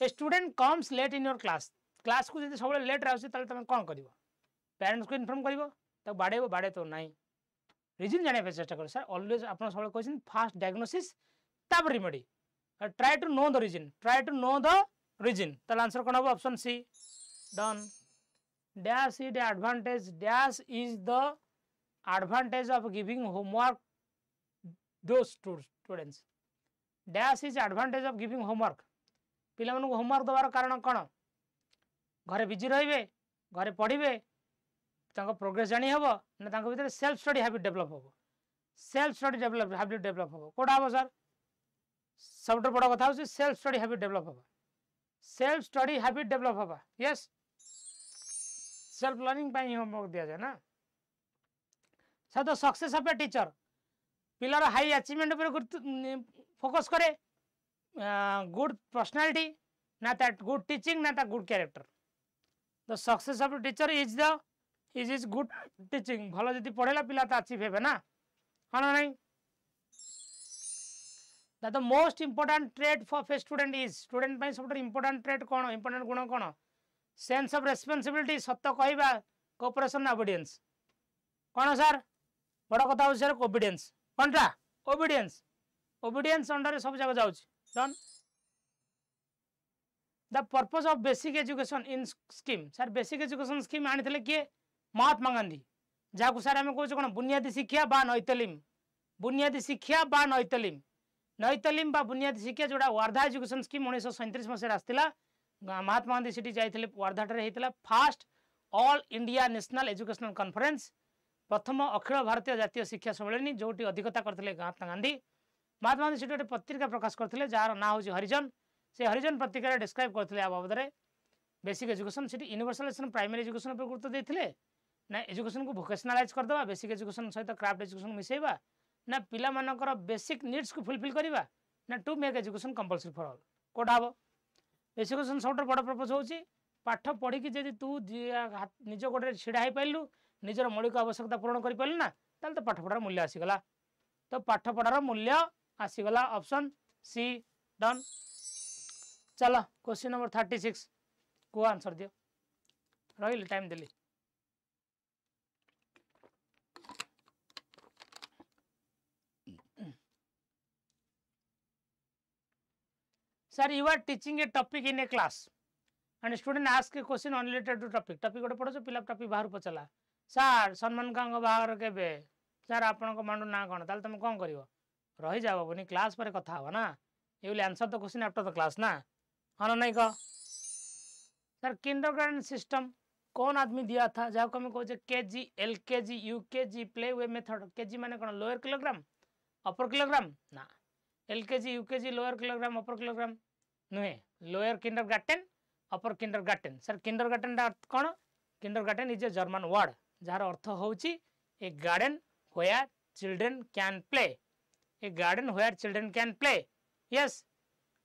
a student comes late in your class କ୍ଲାସ୍କୁ ଯଦି ସବୁବେଳେ ଲେଟ୍ରେ ଆସୁଛି ତାହେଲେ ତମେ କ'ଣ କରିବ ପ୍ୟାରେଣ୍ଟସ୍କୁ ଇନଫର୍ମ କରିବ ତାକୁ ବାଡ଼େଇବ ବାଡ଼େଇ ତ ନାହିଁ ରିଜନ୍ ଜାଣିବା ପାଇଁ ଚେଷ୍ଟା କର ସାର୍ ଅଲୱେଜ୍ ଆପଣ ସବୁବେଳେ କହିଛନ୍ତି ଫାଷ୍ଟ ଡାୟଗ୍ନୋସିସ୍ ତାପରେ remedy try to know the region try to know the region tale answer kon hobo option c done dash is the advantage dash is the advantage of giving homework those students dash is advantage of giving homework पिला मन homework देवार कारण कौन घरे busy रे घरे पढ़वे progress जाणी हम ना भितर सेल्फ स्टडी हाबिट डेभलप हम self study develop habit develop हम कौटा हम सर ସବୁଠୁ ବଡ଼ କଥା ହେଉଛି ସେଲ୍ଫ ଷ୍ଟଡି ହାବିଟ୍ ଡେଭଲପ୍ ହେବା ସେଲ୍ଫ ଷ୍ଟଡି ହାବିଟ୍ ଡେଭଲପ୍ ହେବା ୟେସ୍ ସେଲ୍ଫ ଲର୍ଣ୍ଣିଂ ପାଇଁ ହୋମୱାର୍କ ଦିଆଯାଏ ନା ସହିତ ସକ୍ସେସ୍ ଅଫ୍ ଏ ଟିଚର ପିଲାର ହାଇ ଆଚିଭମେଣ୍ଟ ଉପରେ ଫୋକସ୍ କରେ ଗୁଡ୍ ପର୍ସନାଲିଟି ନା ତା ଗୁଡ୍ ଟିଚିଂ ନା ତା good character the success of teacher is the is is good teaching ଭଲ ଯଦି ପଢ଼େଇଲା ପିଲା ତ ଆଚିଭ୍ ହେବେ ନା ହଁ ନା ନାହିଁ that the most important trait for a student is student ପାଇଁ ସବୁଠାରୁ important trait କ'ଣ important ଗୁଣ କ'ଣ sense of responsibility ସତ କହିବା cooperation obedience କ'ଣ ସାର୍ ବଡ଼ କଥା ହେଉଛି ସାର୍ obedience କ'ଣଟା obedience obedience ଅଣ୍ଡରରେ ସବୁ ଯାକ ଯାଉଛି done the purpose of basic education in scheme sir basic education scheme ଆଣିଥିଲେ କିଏ ମହାତ୍ମା ଗାନ୍ଧୀ ଯାହାକୁ ସାର୍ ଆମେ କହୁଛୁ କ'ଣ ବୁନିୟାଦୀ ଶିକ୍ଷା ବା ନୈତଲିମ୍ ବୁନିୟାଦୀ ଶିକ୍ଷା ବା ନୈତଲିମ୍ नैतलीम बुनियादी शिक्षा जोड़ा वर्धा एजुकेशन स्कीम उन्नीस सैंतीस मसीह आसला महात्मा गांधी सिटी जाइए वर्धा ठेला first all India national educational conference प्रथम अखिल भारतीय जितिय शिक्षा सम्मेलन जोटी अधिकता करते महात्मा गांधी। महात्मा गांधी सिटी गोटे पत्रिका प्रकाश करते जार ना हूँ हरिजन से हरिजन पत्रिकार डिस्क्राइब करते बाबद बेसिक एजुकेशन सी यूनिभर्सालेसन प्राइमरी एजुकेशन पर गुरुत्व देते ना एजुकेशन को भोकेशनालाइज करदे बेसिक एजुकेशन सहित क्राफ्ट एजुकेशन मिसेवा ନା ପିଲାମାନଙ୍କର ବେସିକ୍ ନିଡ୍ସକୁ ଫୁଲଫିଲ୍ କରିବା ନା to make education compulsory for all କେଉଁଟା ହେବ ଏଜୁକେସନ୍ ସବୁଠାରୁ ବଡ଼ ପର୍ପଜ୍ ହେଉଛି ପାଠ ପଢ଼ିକି ଯଦି ତୁ ନିଜ ଗୋଡ଼ରେ ଛିଡ଼ା ହେଇପାରିଲୁ ନିଜର ମୌଳିକ ଆବଶ୍ୟକତା ପୂରଣ କରିପାରିଲୁ ନା ତାହେଲେ ତ ପାଠପଢ଼ାର ମୂଲ୍ୟ ଆସିଗଲା ତ ପାଠପଢ଼ାର ମୂଲ୍ୟ ଆସିଗଲା ଅପସନ୍ ସି ଡନ୍ ଚାଲ କ୍ୱେଶ୍ଚିନ୍ ନମ୍ବର ଥାର୍ଟି ସିକ୍ସ କୁହ ଆନ୍ସର୍ ଦିଅ ରହିଲି ଟାଇମ୍ ଦେଲି Sir, you are teaching a topic in a class and student ask a question unrelated to topic. Topic ଗୋଟେ ପଢୁଛ ପିଲା topic ବାହାରୁ ପଚାରିଲା ସାର୍ ସଲମାନ ଖାନଙ୍କ ବାହାଘର କେବେ ସାର୍ ଆପଣଙ୍କ ମାଣ୍ଡୁ ନାଁ କ'ଣ ତାହେଲେ ତୁମେ କ'ଣ କରିବ ରହିଯାଅ ପୁଣି କ୍ଲାସ୍ ପରେ କଥା ହେବ ନା ये will answer the question after the class ना हाँ ना नहीं कह सर किंडर गार्डन सिस्टम कौन आदमी दिया था जहाँ को हमें कहे के जी एल के जी यू के जी प्ले वे मेथड के जी मैंने कौन लोअर किलोग्राम अपर किलोग्राम ना L K LKG UKG lower kilogram upper kilogram नुहे। Lower kindergarten upper kindergarten sir kindergarten अर्थ कौन kindergarten is a German word jar अर्थ हूँ a garden where children can play a garden where children can play yes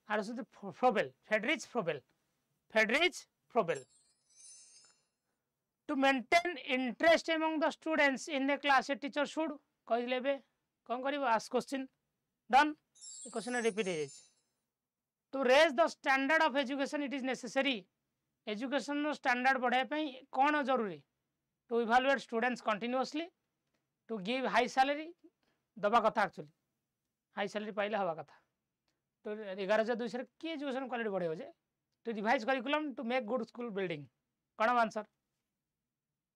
are सब Froebel Friedrich Froebel Friedrich Froebel to maintain interest among the students in the class a teacher should कहे कौन कर आस question done The question repeat is to raise the standard of education it is necessary education no standard बढ़ाया पे कौन ज़रूरी to evaluate students continuously to give high salary दबा कथा actually high salary पाइले हवा कथा तो एगार हज़ार दुई किए एजुकेशन क्वालिटी बढ़े जे to revise curriculum to make good school building कौन आंसर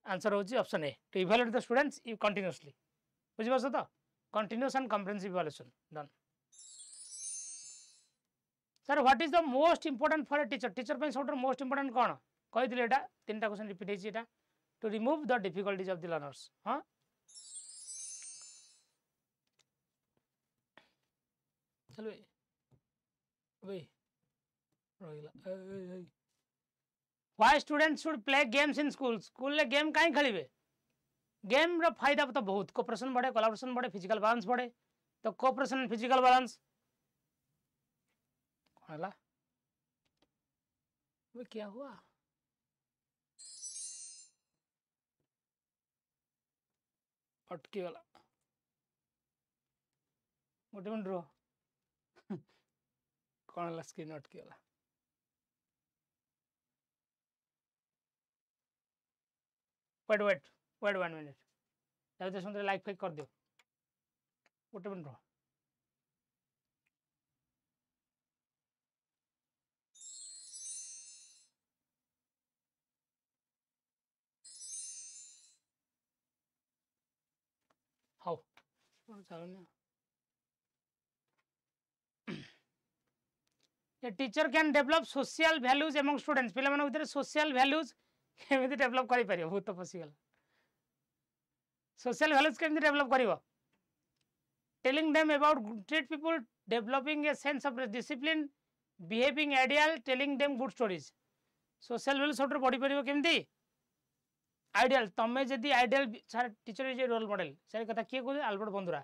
आंसर हूँ option A to evaluate the students continuously बुझिपार तो continuous and comprehensive evaluation done sir what is the most important for a teacher teacher ପାଇଁ ସବୁଠାରୁ most important କ'ଣ କହିଥିଲି ଏଇଟା ତିନିଟା question repeat ହେଇଛି ଏଇଟା to remove the difficulties of the learners ହଁ चलो भाई why students should play games in school school ले गेम कहीं खेलिबे गेम रो फायदा तो बहुत कोऑपरेशन बढ़े कोलैबोरेशन बढ़े फिजिकल बैलेंस बढ़े तो कोऑपरेशन फिजिकल बैलेंस अला वो क्या हुआ? अटके वाला। गोटे मिनट रुह कौन है स्क्रीन अटके वाला? Wait wait wait one minute जाते सुंदर लाइक फेक कर दियो। गोटे मिनट रुह a teacher can develop social values among students pila man bhitare social values kemiti develop kari paribo bahut tapasi gala social values kemiti develop karibo telling them about great people developing a sense of discipline behaving ideal telling them good stories social values sotre padi paribo kemiti ideal तुम्हें जदि ideal sir teacher is a role model sir कथा किए कहते Albert बंधुरा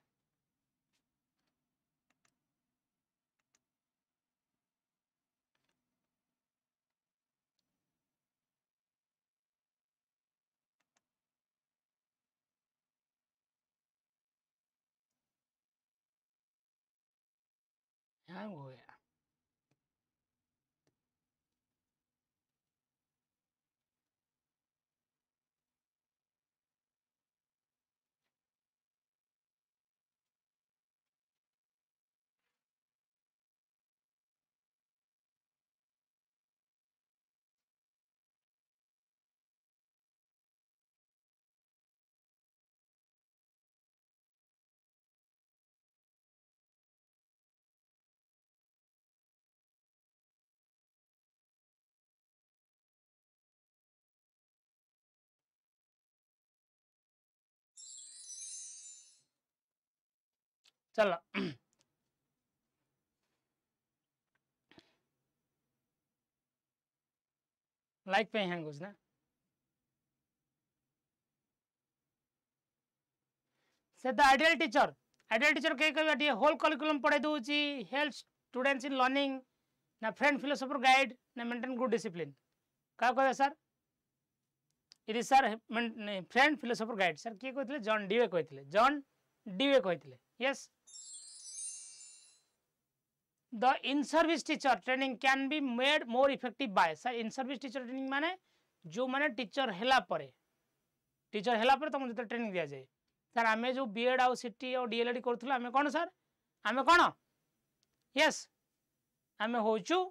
hang हो गया चलो। Like पे हैंग घुसना से the ideal teacher ideal teacher कहीं कह टे होल करिकुलम पढ़े दूची हेल्प स्टूडेंट्स इन लर्निंग ना फ्रेंड फिलोसफर गाइड ना मेंटेन गुड डिसिप्लिन क्या कहते sir it is sir friend philosopher guide sir किए कहते जॉन डीवे कहते जॉन डीवे कहते yes the in service teacher training can be made more effective by sir in service teacher training माने जो माने teacher परे। टीचर परे तुमको जते ट्रेनिंग दिया जाए। सर, आमे जो बीएड आउ सीटी और डीएलएड आमे कोन, सर? आमे कोन? यस आमे होचु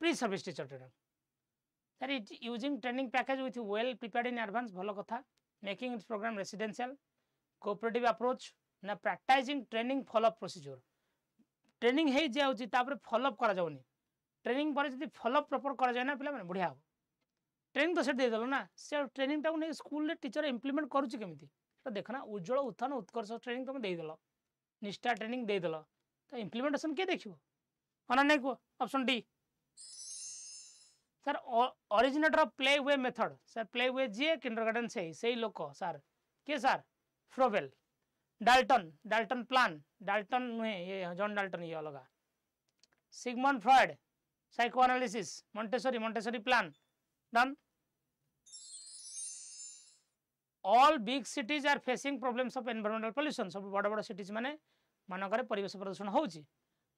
pre service teacher training sir it using training package with well prepared in advance भलो कथा। Making its programme residential cooperative approach ना practising training follow up procedure training हो जाऊँगी फलोअप कर ट्रेनिंग पर फलोअप प्रपर कर ना पे बढ़िया हम ट्रेनिंग तो सीट देदेल ना से ट्रेनिंग टाक नहीं, स्कूल टीचर इम्प्लीमेंट करुँच देखना, उज्जवल उत्थान उत्कर्ष ट्रेनिंग तुम देदेल निष्ठा ट्रेनिंग देदेल तो इम्प्लीमेंटेसन किए देख हाँ नहीं कह option D sir originator of play way method sir play way ji kindergarten से सही लोक सर। किए sir? Froebel Dalton Dalton plan Dalton नुहे ये जॉन डाल्टन ये अलग Sigmund Freud psychoanalysis Montessori Montessori plan done all big cities are facing problems of environmental pollution सब बड़ बड़ सिटीज़ माने मानकर परिवेश प्रदूषण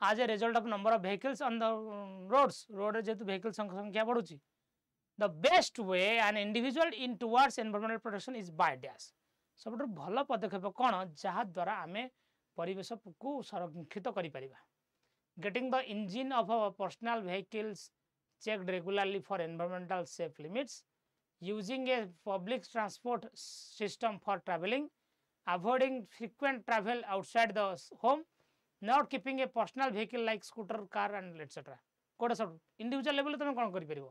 as a result of number of vehicles on the roads road जेतु vehicle संख्या बढ़ुची the best way an individual in towards environmental protection is ସବୁଠାରୁ ଭଲ ପଦକ୍ଷେପ କ'ଣ ଯାହାଦ୍ୱାରା ଆମେ ପରିବେଶକୁ ସଂରକ୍ଷିତ କରିପାରିବା getting the engine of personal vehicles check regularly for environmental safe limits using a public transport system for travelling avoiding frequent travel outside the home not keeping a personal vehicle like scooter car and etcetera କେଉଁଟା ସବୁ individual ଲେଭେଲ୍ରେ ତୁମେ କ'ଣ କରିପାରିବ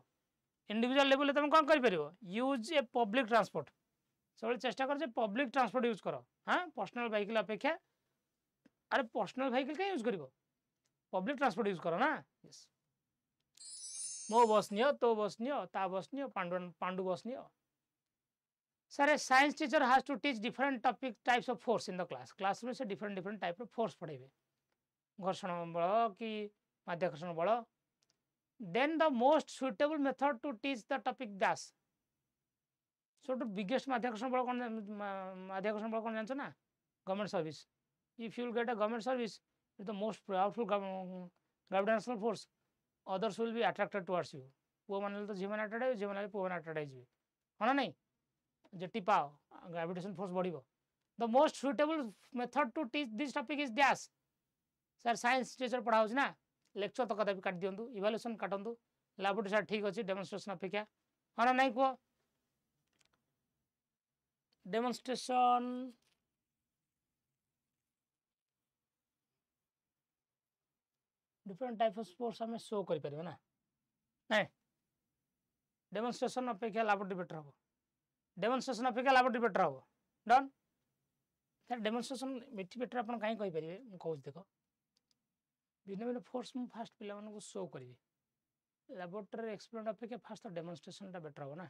individual ଲେଭେଲ୍ରେ ତୁମେ କ'ଣ କରିପାରିବ use a public transport ସବୁବେଳେ ଚେଷ୍ଟା କର ଯେ ପବ୍ଲିକ୍ ଟ୍ରାନ୍ସପୋର୍ଟ ୟୁଜ୍ କର ହଁ ପର୍ସନାଲ୍ ଭେହିକିଲ୍ ଅପେକ୍ଷା ଆରେ ପର୍ସନାଲ୍ ଭେହିକିଲ୍ କାହିଁ ୟୁଜ୍ କରିବ ପବ୍ଲିକ୍ ଟ୍ରାନ୍ସପୋର୍ଟ ୟୁଜ୍ କର ନା ମୋ ବସ୍ ନିଅ ତୋ ବସ୍ ନିଅ ତା ବସ୍ ନିଅ ପାଣ୍ଡୁ ପାଣ୍ଡୁ ବସ୍ ନିଅ sir a science teacher has to teach different topic types of force in the class class में से different different type of force पढ़ेबे घर्षण बल कि माध्याकर्षण बल then the most suitable method to teach the topic dash ସବୁଠୁ biggest ମାଧ୍ୟାକର୍ଷଣ ବଳ କ'ଣ ମାଧ୍ୟାକର୍ଷଣ ବଳ କ'ଣ ଜାଣିଛ ନା government service if you'll get a government service it the most powerful gravitational force others will be attracted towards you ପୁଅମାନେ ହେଲେ ତ ଝିଅମାନେ ଆଟ୍ରାକ୍ଟ ହେବେ ଝିଅମାନେ ହେଲେ ପୁଅମାନେ ଆଟ୍ରାକ୍ଟ ହେଇଯିବେ ହଁ ନା ନାହିଁ ଯେଟି ପାଅ ଗ୍ରାଭିଟେସନ୍ ଫୋର୍ସ ବଢ଼ିବ the most suitable method to teach this topic is dash sir science teacher ପଢ଼ା ହେଉଛି ନା ଲେକ୍ଚର ତ କଦାପି କାଟି ଦିଅନ୍ତୁ ଇଭାଲୁଏସନ୍ କାଟନ୍ତୁ ଲାବୋରେଟୋରୀ ସାର୍ ଠିକ୍ ଅଛି ଡେମନଷ୍ଟ୍ରେସନ୍ ଅପେକ୍ଷା ହଁ ନା ନାହିଁ କୁହ demonstration. Different type of sports आम शो करें ना? ना डेमोन्ट्रेसन अपेक्षा लाभ डिबेटर हम डेमोन्ट्रेसन अपेक्षा लाभ डिबेटर हम डन डेमोन्ट्रेसन बेटर आप कहीं कहींपर मुझे देख। भिन्न भिन्न फोर्स मुझे फास्ट पे शो करी। लाबोरेटरी एक्सपेरिमेंट अपेक्षा फास्ट तो डेमोन्ट्रेसन बेटर हम ना?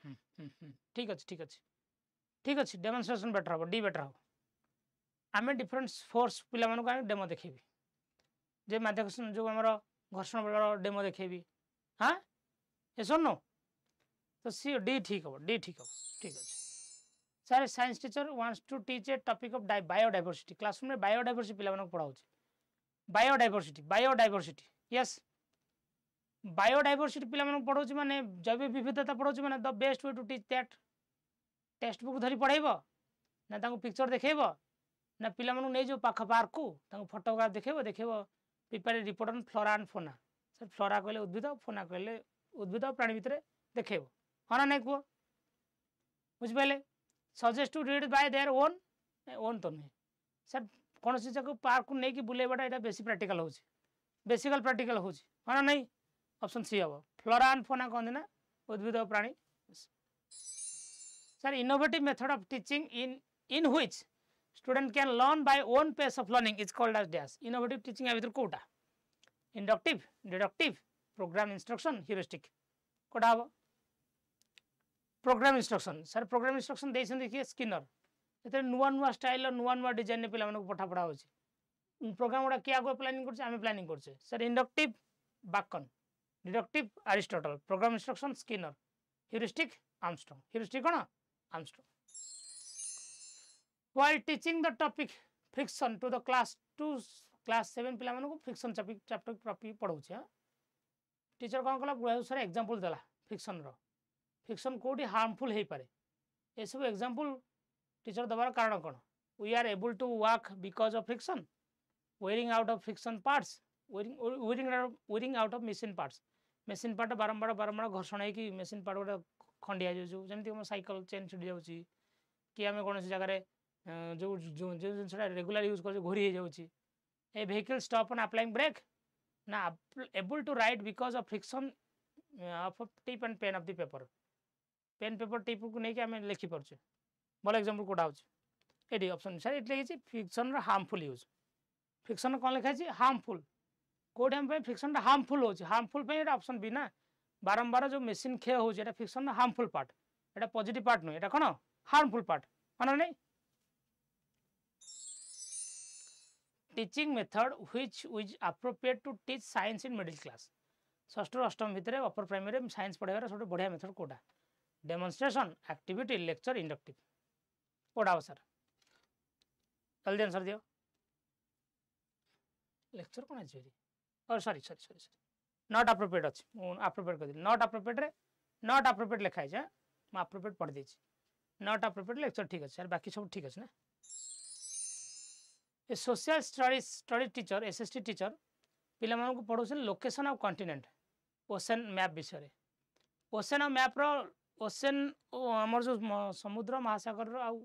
ବେଟର୍ ହେବ ନା ঠিক ଅଛି ଠିକ୍ ଅଛି ଠିକ୍ ଅଛି ଡେମନଷ୍ଟ୍ରେସନ୍ ବେଟର୍ ହେବ ଡି ବେଟର୍ ହେବ ଆମେ ଡିଫରେଣ୍ଟ ଫୋର୍ସ ପିଲାମାନଙ୍କୁ ଆମେ ଡେମୋ ଦେଖେଇବି ଯେ ମାଧ୍ୟାକର୍ଷଣ ଯେଉଁ ଆମର ଘର୍ଷଣ ବଳର ଡେମୋ ଦେଖେଇବି ହଁ ଏ ଶୁଣୁ ତ ସି ଡି ଠିକ୍ ହେବ ଡି ଠିକ୍ ହେବ ଠିକ୍ ଅଛି sir science teacher wants to teach a topic of biodiversity କ୍ଲାସରୁମ୍ରେ biodiversity ପିଲାମାନଙ୍କୁ ପଢ଼ାଉଛି ବାୟୋଡାଇଭର୍ସିଟି ବାୟୋଡାଇଭର୍ସିଟି ୟେସ୍ बायोडाइवर्सीटी पे पढ़ाऊँ मैंने जैव विविधता पढ़ाऊँ मैंने the best way to teach that textbook धरी पढ़ेब ना पिक्चर देखेब ना पिला नहीं जो पाख पार्क को फटोग्राफ देखेब देखेब prepare report on flora and fauna sir flora कहले उद्भिद फोना कहले उद्भिद प्राणी भितर देखेब हाँ ना नहीं कह बुझिपारे suggest to read by their own own तो नुहे सर कौन जगह पार्क को लेकिन बुलेबाटा यहाँ बेसी प्राक्टिकाल हो बेसिकल प्राक्टिकाल हो ना ଅପସନ୍ ସି ହେବ ଫ୍ଲୋରା ଆଣ୍ଡ ଫୋନା କହନ୍ତି ନା ଉଦ୍ଭିଦ ଓ ପ୍ରାଣୀ sir innovative method of teaching in in which student can learn by own pace of learning is called as dash innovative teaching ୟା ଭିତରୁ କେଉଁଟା inductive deductive programme instruction heuristic କେଉଁଟା ହେବ programme instruction sir programme instruction ଦେଇଛନ୍ତି କିଏ ସ୍କିନର୍ ସେଥିରେ ନୂଆ ନୂଆ ଷ୍ଟାଇଲ୍ର ନୂଆ ନୂଆ ଡିଜାଇନ୍ରେ ପିଲାମାନଙ୍କୁ ପଠାପଢ଼ା ହେଉଛି ପ୍ରୋଗ୍ରାମ୍ ଗୁଡ଼ା କିଏ ଆଗୁଆ ପ୍ଲାନିଂ କରୁଛେ ଆମେ ପ୍ଲାନିଂ କରୁଛେ sir inductive Bacon deductive Aristotle programme instruction Skinner heuristic Armstrong heuristic কোণ Armstrong while teaching the topic friction to the class 2 class 7 pila manku friction topic chapter topic padauche teacher kon kala guha usare example dela friction ro friction kodi harmful hei pare e sab example teacher dabar karan kon we are able to walk because of friction wearing out of friction parts wearing wearing wearing out of machine parts machine part बारंबार बारंबार घर्षण होगी machine part गोटे खंडिया जमीक सैकल chain छुटी जाऊँगी कि आम कौन जगह जो जो जिनसा रेगुला यूज़ कर घोरी हो ए stop on applying brake? now able to write because of friction uh, of tip and pen of the paper. Pen paper tip को लेकिन आम लिखिपारे भल एक्जामपल कौटा हो ये ऑप्शन सर ये लिखी फ्रिक्शन हार्मफुल यूज़ फ्रिक्शन कौन কোড হ্যাম ফিকশনটা হার্মফুল হচ্ছে হার্মফুল এটা অপশন বি না বারম্বার যে মেসিন ক্ষয় হচ্ছে এটা ফিকশন হার্মফুল পার্ট এটা পজিটিভ পার্ট নুহে এটা কোণ হার্মফুল পার্ট মানে নাই teaching method which is appropriate to teach science in middle class ষষ্ঠ অষ্টম ভিতরে অপর প্রাইমেরি সাইন্স পড়াইবার সবুঠ বঢ়িয়া মেথড কোটা ডেমনস্ট্রেসন আক্টিভিটি লেকচর ইন্ডকটিভ কোটা হব স্যার জলদি আনসর দিও লেকচর কোণ আছে ଓ ସରି ସରି ସରି ସରି ନଟ୍ ଆପ୍ରୋପ୍ରିଏଟ୍ ଅଛି ମୁଁ ଆପ୍ରୋପ୍ରିଏଟ୍ କରିଦେଲି ନଟ୍ ଆପ୍ରୋପ୍ରିଏଟ୍ରେ ନଟ୍ ଆପ୍ରୋପ୍ରିଏଟ୍ ଲେଖା ହେଇଛି ମୁଁ ଆପ୍ରୋପ୍ରିଏଟ୍ ପଢ଼ି ଦେଇଛି ନଟ୍ ଆପ୍ରୋପ୍ରିଏଟ୍ ଲେକ୍ଚର ଠିକ୍ ଅଛି ସାର୍ ବାକି ସବୁ ଠିକ୍ ଅଛି ନା a social studies study teacher S S T teacher ପିଲାମାନଙ୍କୁ ପଢ଼ାଉଛନ୍ତି ଲୋକେସନ୍ ଆଉ କଣ୍ଟିନେଣ୍ଟ ଓସେନ୍ ମ୍ୟାପ୍ ବିଷୟରେ ଓସେନ୍ ଆଉ ମ୍ୟାପ୍ର ଓସେନ୍ ଆମର ଯେଉଁ ସମୁଦ୍ର ମହାସାଗରର ଆଉ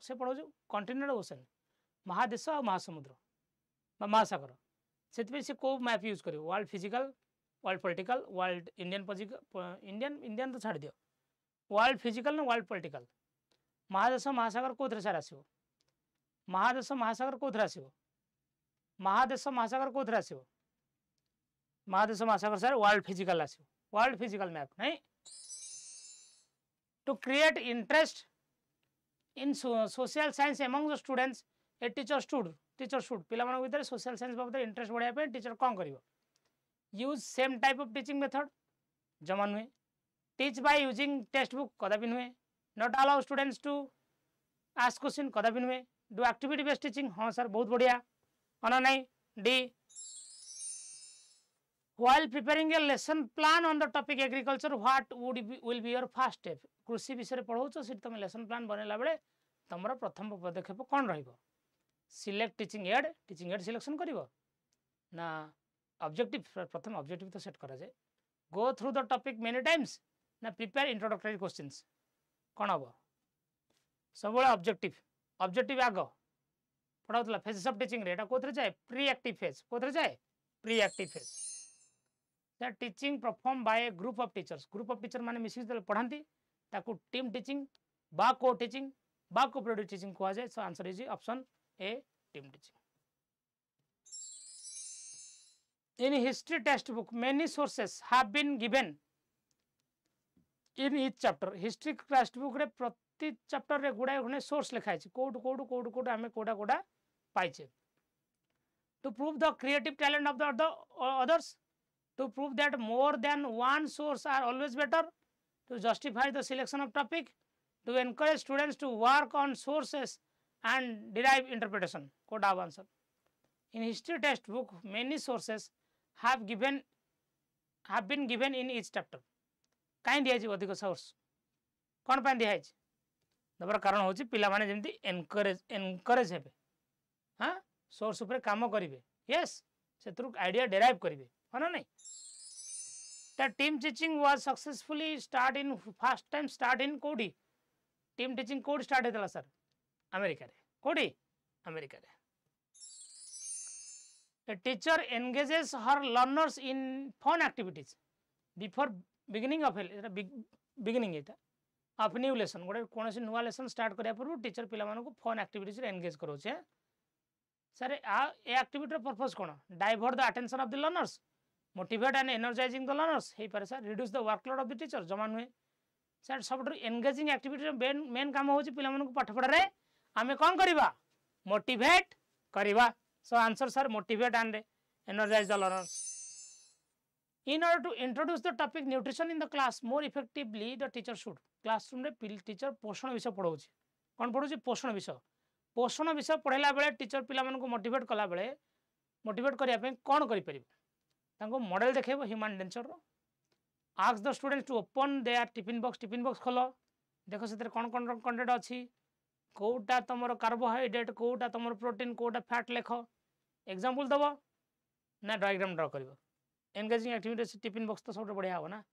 ସେ ପଢ଼ାଉଛି କଣ୍ଟିନେଣ୍ଟ ଓସେନ୍ ମହାଦେଶ ଆଉ ମହାସମୁଦ୍ର ବା ମହାସାଗର ସେଥିପାଇଁ ସେ କେଉଁ ମ୍ୟାପ୍ ୟୁଜ୍ କରିବ world physical world political world Indian Indian Indian ତ ଛାଡ଼ି ଦିଅ ୱାର୍ଲଡ ଫିଜିକାଲ ନା ୱାର୍ଲଡ ପଲିଟିକାଲ ମହାଦେଶ ମହାସାଗର କେଉଁଥିରେ ସାର୍ ଆସିବ ମହାଦେଶ ମହାସାଗର କେଉଁଥିରେ ଆସିବ ମହାଦେଶ ମହାସାଗର କେଉଁଥିରେ ଆସିବ ମହାଦେଶ ମହାସାଗର ସାର୍ ୱାର୍ଲଡ ଫିଜିକାଲ ଆସିବ ୱାର୍ଲଡ ଫିଜିକାଲ ମ୍ୟାପ୍ ନାଇଁ to create interest in so, social science among the students a teacher should teacher should ପିଲାମାନଙ୍କ ଭିତରେ social science ବାବଦରେ ଇଣ୍ଟରେଷ୍ଟ ବଢ଼ାଇବା ପାଇଁ ଟିଚର କ'ଣ କରିବ use same type of teaching method ଜମା ନୁହେଁ teach by using text book କଦାପି ନୁହେଁ not allow students to ask question କଦାପି ନୁହେଁ ଡୁ ଆକ୍ଟିଭିଟି ବେସ୍ ଟିଚିଂ ହଁ ସାର୍ ବହୁତ ବଢ଼ିଆ ଅନା ନାହିଁ D while preparing a lesson plan on the topic agriculture what would be, will be your first step କୃଷି ବିଷୟରେ ପଢ଼ାଉଛ ସେଠି ତୁମେ ଲେସନ୍ ପ୍ଲାନ୍ ବନେଇଲା ବେଳେ ତୁମର ପ୍ରଥମ ପଦକ୍ଷେପ କ'ଣ ରହିବ select teaching aid teaching aid selection कर ना অবজেক্টিভ প্রথম অবজেক্টিভ তো সেট করা যায় go through the topic many times না প্রিপেয়ার ইন্ট্রোডক্টরি কোশ্চিন্স କ'ଣ ହେବ ସବୁବେଳେ ଅବଜେକ୍ଟିଭ ଅବଜେକ୍ଟିଭ ଆଗ ପଢ଼ା ହେଉଥିଲା ଫେଜେସ୍ ଅଫ୍ ଟିଚିଂରେ ଏଇଟା କେଉଁଥିରେ ଯାଏ ପ୍ରି ଆକ୍ଟିଭ ଫେଜ୍ କେଉଁଥିରେ ଯାଏ pre active phase the teaching perform by a group of teachers group of teacher ମାନେ ମିଶିକି ଯେତେବେଳେ ପଢ଼ାନ୍ତି ତାକୁ ଟିମ୍ ଟିଚିଂ ବା କୋ ଟିଚିଂ ବା କୋପରେଟିଭ୍ ଟିଚିଂ କୁହାଯାଏ so answer is option A team teaching in history textbook many sources have been given in each chapter history textbook रे प्रति चैप्टर रे गुडा गुने सोर्स लिखाई है कोड कोड कोड कोड हमें कोडा कोडा पाइचे to prove the creative talent of the others to prove that more than one source are always better to justify the selection of topic to encourage students to work on sources and derive interpretation. Code have answer. In history textbook, many sources have given have been given in each chapter. କାହିଁ ଦିଆଯାଇଛି ଅଧିକ source କ'ଣ ପାଇଁ ଦିଆହେଇଛି ଦେବାର କାରଣ ହେଉଛି ପିଲାମାନେ ଯେମିତି ଏନକରେଜ ଏନକରେଜ ହେବେ ହଁ ସୋର୍ସ ଉପରେ କାମ କରିବେ ୟେସ୍ ସେଥିରୁ ଆଇଡ଼ିଆ ଡେରାଇଭ୍ କରିବେ ହଁ ନା ନାହିଁ The team teaching was successfully start in first time start in କୋଉଠି team teaching କୋଉଠି start ହେଇଥିଲା ସାର୍ अमेरिका रे। कोडी? अमेरिका रे। A teacher engages her learners in fun activities before beginning of Etah beginning एटा ऑफ़ न्यू लेसन गोटे कौन नुआ लेसन स्टार्ट करा पूर्व टीचर पाला फन आक्टिटीज एंगेज करोचे सर ए आक्टिटर परपज कौन divert the attention of the learners motivate and energising the learners हो पाए sir reduce the workload of the teacher जमा नुहे सर सब एंगेजिंग आक्टिटर मेन मेन काम हो पाठपढ़ा ଆମେ କ'ଣ କରିବା ମୋଟିଭେଟ୍ କରିବା so answer sir motivate and energize the learners in order to introduce the topic nutrition in the class more effectively the teacher should classroom ରେ ଟିଚର ପୋଷଣ ବିଷୟ ପଢ଼ାଉଛି କ'ଣ ପଢ଼ାଉଛି ପୋଷଣ ବିଷୟ पोषण विषय पढ़ाला बेले टीचर पिला मोटिवेट कला बेले मोटिवेट करने कौन कर model देखेब human nature asks the students to open their tiffin box tiffin box खोल देख से कौन कौन कंटेंट अच्छी कौटा तुम कार्बोहाइड्रेट कौटा तुम प्रोटीन कौटा फैट लेख। एग्जांपल दब। ना डायग्राम ड्र कर एनगेजिंग एक्टिविटी टिफ़िन बॉक्स तो सब बढ़िया हम ना।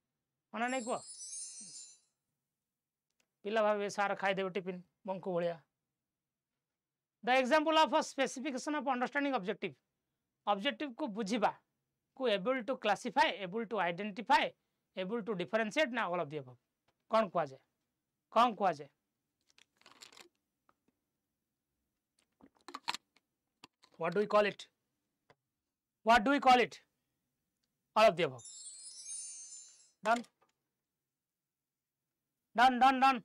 हाँ नहीं कह पिला भाव सार खाईदेव टिफ़िन बंकु भाया the example of a specification of understanding objective objective को बुझा को able to classify able to identify able to differentiate ना ऑल ऑफ़ दी अबव कौन कहुए कौन कहुए what do we call it? What do we call it? All of the above. Done. Done done done.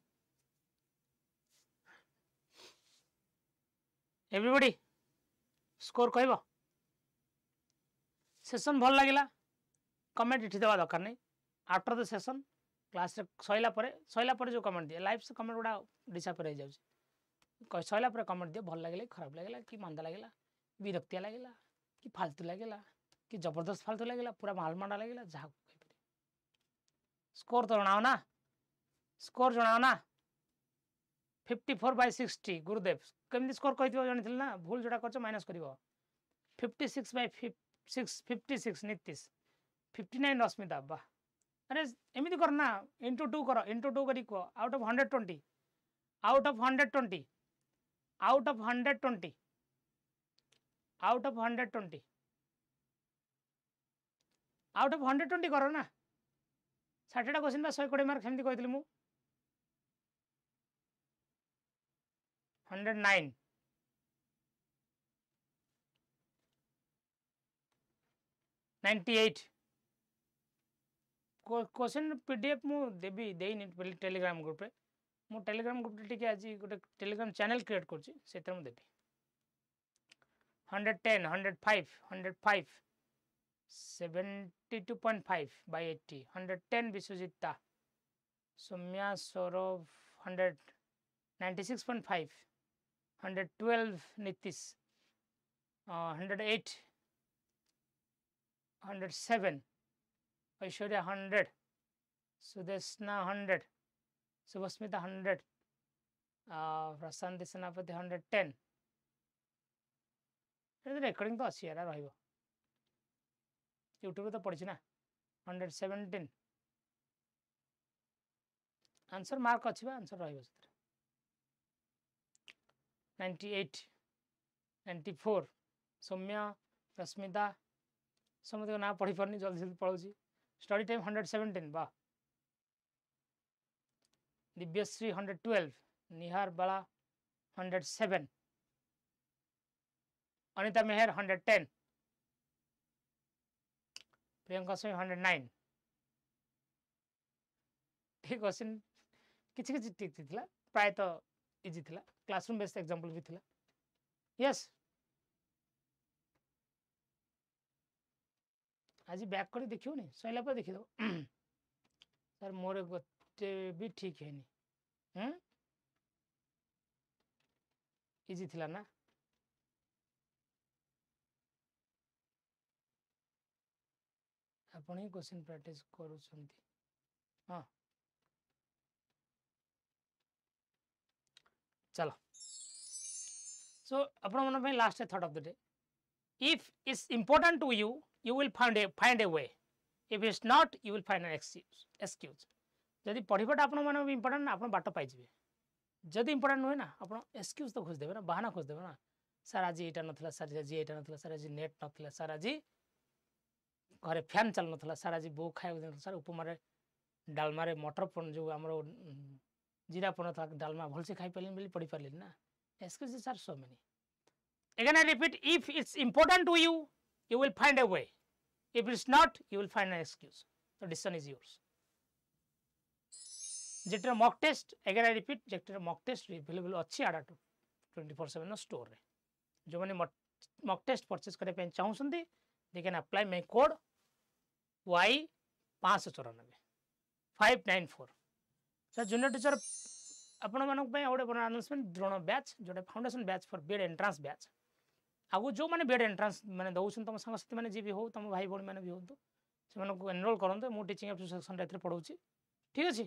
Everybody score कह session भल लगे comment इठी देवा दरकार नहीं आफ्टर द सेसन क्लास सैला सरला जो कमेंट दिए लाइफ से कमेंट गुड़ा डिसापर हो जाए सैला कमेंट दिए भल लगे खराब लगे कि मंदा लगे ବିରକ୍ତିଆ ଲାଗିଲା କି ଫାଲତୁ ଲାଗିଲା କି ଜବରଦସ୍ତ ଫାଲତୁ ଲାଗିଲା ପୁରା ମାଲମାଣ୍ଡା ଲାଗିଲା ଯାହାକୁ କହିପାରିବେ ସ୍କୋର ତ ଜଣାଅ ନା ସ୍କୋର ଜଣାଅ ନା fifty four by sixty Gurudev କେମିତି ସ୍କୋର କହିଥିବ ଜାଣିଥିଲି ନା ଭୁଲ ଯେଉଁଟା କରିଛ ମାଇନସ୍ କରିବ fifty six by six fifty six Nitish fifty nine Rashmita ବା ଆରେ ଏମିତି କର ନା ଇଣ୍ଟୁ ଟୁ କର ଇଣ୍ଟୁ ଟୁ କରି କୁହ out of hundred twenty out of hundred twenty out of hundred twenty out of hundred twenty out of hundred twenty कर ना षाठीटा क्वेश्चन शहे कोड़े मार्क केमती कहती मुझे hundred nine ninety eight question PDF मु देवी देनी टेलीग्राम ग्रुप रे मु टेलीग्राम ग्रुप टे आज गोटे टेलीग्राम चैनल क्रिएट कर देवी 110 105 105 72.5 by 80 110 Vishwajita Sumya Saurav 100 96.5 112 Nitish uh, 108 107 Aishwarya 100 Sudeshna 100 Subhasmita 100 uh, Prasanthi Senapati 110 recording ତ ଅଛି ଏରା ରହିବ ୟୁଟ୍ୟୁବରେ ତ ପଡ଼ିଛି ନା ହଣ୍ଡ୍ରେଡ଼ ସେଭେଣ୍ଟିନ୍ ଆନ୍ସର୍ ମାର୍କ ଅଛି ବା ଆନ୍ସର୍ ରହିବ ସେଥିରେ ninety eight ninety four Soumya Rashmita ସମସ୍ତଙ୍କ ନାଁ ପଢ଼ିପାରୁନି ଜଲ୍ଦି ଜଲ୍ଦି ପଳାଉଛି ଷ୍ଟଡି ଟାଇମ୍ ହଣ୍ଡ୍ରେଡ଼ ସେଭେଣ୍ଟିନ୍ ବା Divyashree hundred twelve Nihar Bala hundred seven Anita Mehar hundred ten Priyanka Swain hundred nine ठीक क्वेश्चन किसी किसी ठीक थी प्रायतः इजी थी क्लासरूम बेस्ड एग्जांपल भी थी यस आज बैक कर नहीं सैला पर देखी [CLEARS THROAT] सर, मोर गोटे भी ठीक है इजी थी ना? ଆପଣ ହିଁ କୋଶ୍ଚିନ୍ ପ୍ରାକ୍ଟିସ୍ କରୁଛନ୍ତି ହଁ ଚାଲ ସୋ ଆପଣମାନଙ୍କ ପାଇଁ last third of the day if it's important to you you will find find a way if it's not you will find excuse excuse ଯଦି ପଢ଼ିବାଟା ଆପଣମାନଙ୍କ ଇମ୍ପୋର୍ଟାଣ୍ଟ ଆପଣ ବାଟ ପାଇଯିବେ ଯଦି ଇମ୍ପୋର୍ଟାଣ୍ଟ ନୁହେଁ ନା ଆପଣ ଏକ୍ସକ୍ୟୁଜ୍ ତ ଖୋଜିଦେବେ ନା ବାହାନା ଖୋଜିଦେବେ ନା ସାର୍ ଆଜି ଏଇଟା ନଥିଲା ସାର୍ ଆଜି ଏଇଟା ନଥିଲା ସାର୍ ଆଜି ନେଟ୍ ନଥିଲା ସାର୍ ଆଜି ଘରେ ଫ୍ୟାନ୍ ଚାଲୁନଥିଲା ସାର୍ ଆଜି ବୋଉ ଖାଇବାକୁ ଦେଉନଥିଲା ସାର୍ ଉପମାରେ ଡାଲମାରେ ମଟର ଯେଉଁ ଆମର ଜିରା ପଡ଼ିନଥିଲା ଡାଲମା ଭଲସେ ଖାଇପାରିଲିନି ବୋଲି ପଢ଼ିପାରିଲିନି ନା excuses sir so many again I repeat if it's important to you you will find a way if it's not you will find an excuse the decision is yours jetter mock test again I repeat jetter mock test available अच्छी आड़ा twenty four seven store रे जो मैंने mock test purchase करने चाहूँ they can apply my code y पाँच सौ चौरानबे five nine four sir junior teacher ଆପଣମାନଙ୍କ ପାଇଁ ଆଉ ଗୋଟେ ବଡ଼ ଆନାଉନ୍ସମେଣ୍ଟ ଦ୍ରୋଣ ବ୍ୟାଚ୍ ଯେଉଁଟା foundation batch for BEd entrance batch ଆଗକୁ ଯେଉଁମାନେ ବିଏଡ୍ ଏଣ୍ଟ୍ରାନ୍ସ ମାନେ ଦେଉଛନ୍ତି ତୁମ ସାଙ୍ଗସାଥି ମାନେ ଯିଏ ବି ହଉ ତୁମ ଭାଇ ଭଉଣୀମାନେ ବି ହୁଅନ୍ତୁ ସେମାନଙ୍କୁ ଏନରୋଲ୍ କରନ୍ତୁ ମୁଁ ଟିଚିଂ ଆପ୍ ସେକ୍ସନ୍ରେ ଏଥିରେ ପଢ଼ଉଛି ଠିକ୍ ଅଛି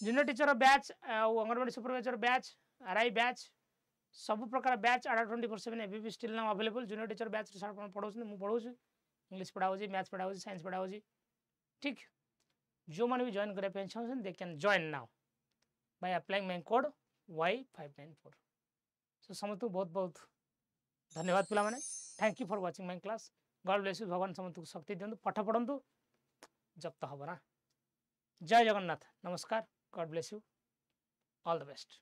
ଜୁନିୟର ଟିଚର ବ୍ୟାଚ୍ ଆଉ anganwadi supervisor batch R I batch ସବୁ ପ୍ରକାର batch Adda twenty four seven ଏବେ ବି still now available junior teacher ବ୍ୟାଚ୍ରେ sir ଆପଣ ପଢ଼ାଉଛନ୍ତି ମୁଁ ପଢ଼ାଉଛି इंग्लीश पढ़ा हो मैथ्स पढ़ाओ जी साइंस पढ़ाओ ठीक। जो मैंने भी जॉइन करने चाहते they can join now by applying my code Y five nine four so समस्त बहुत बहुत धन्यवाद पाने thank you for watching my class God bless you भगवान समस्त को शक्ति दिखाँ पाठ पढ़ु जप्त हम ना। जय जगन्नाथ। नमस्कार। God bless you all the best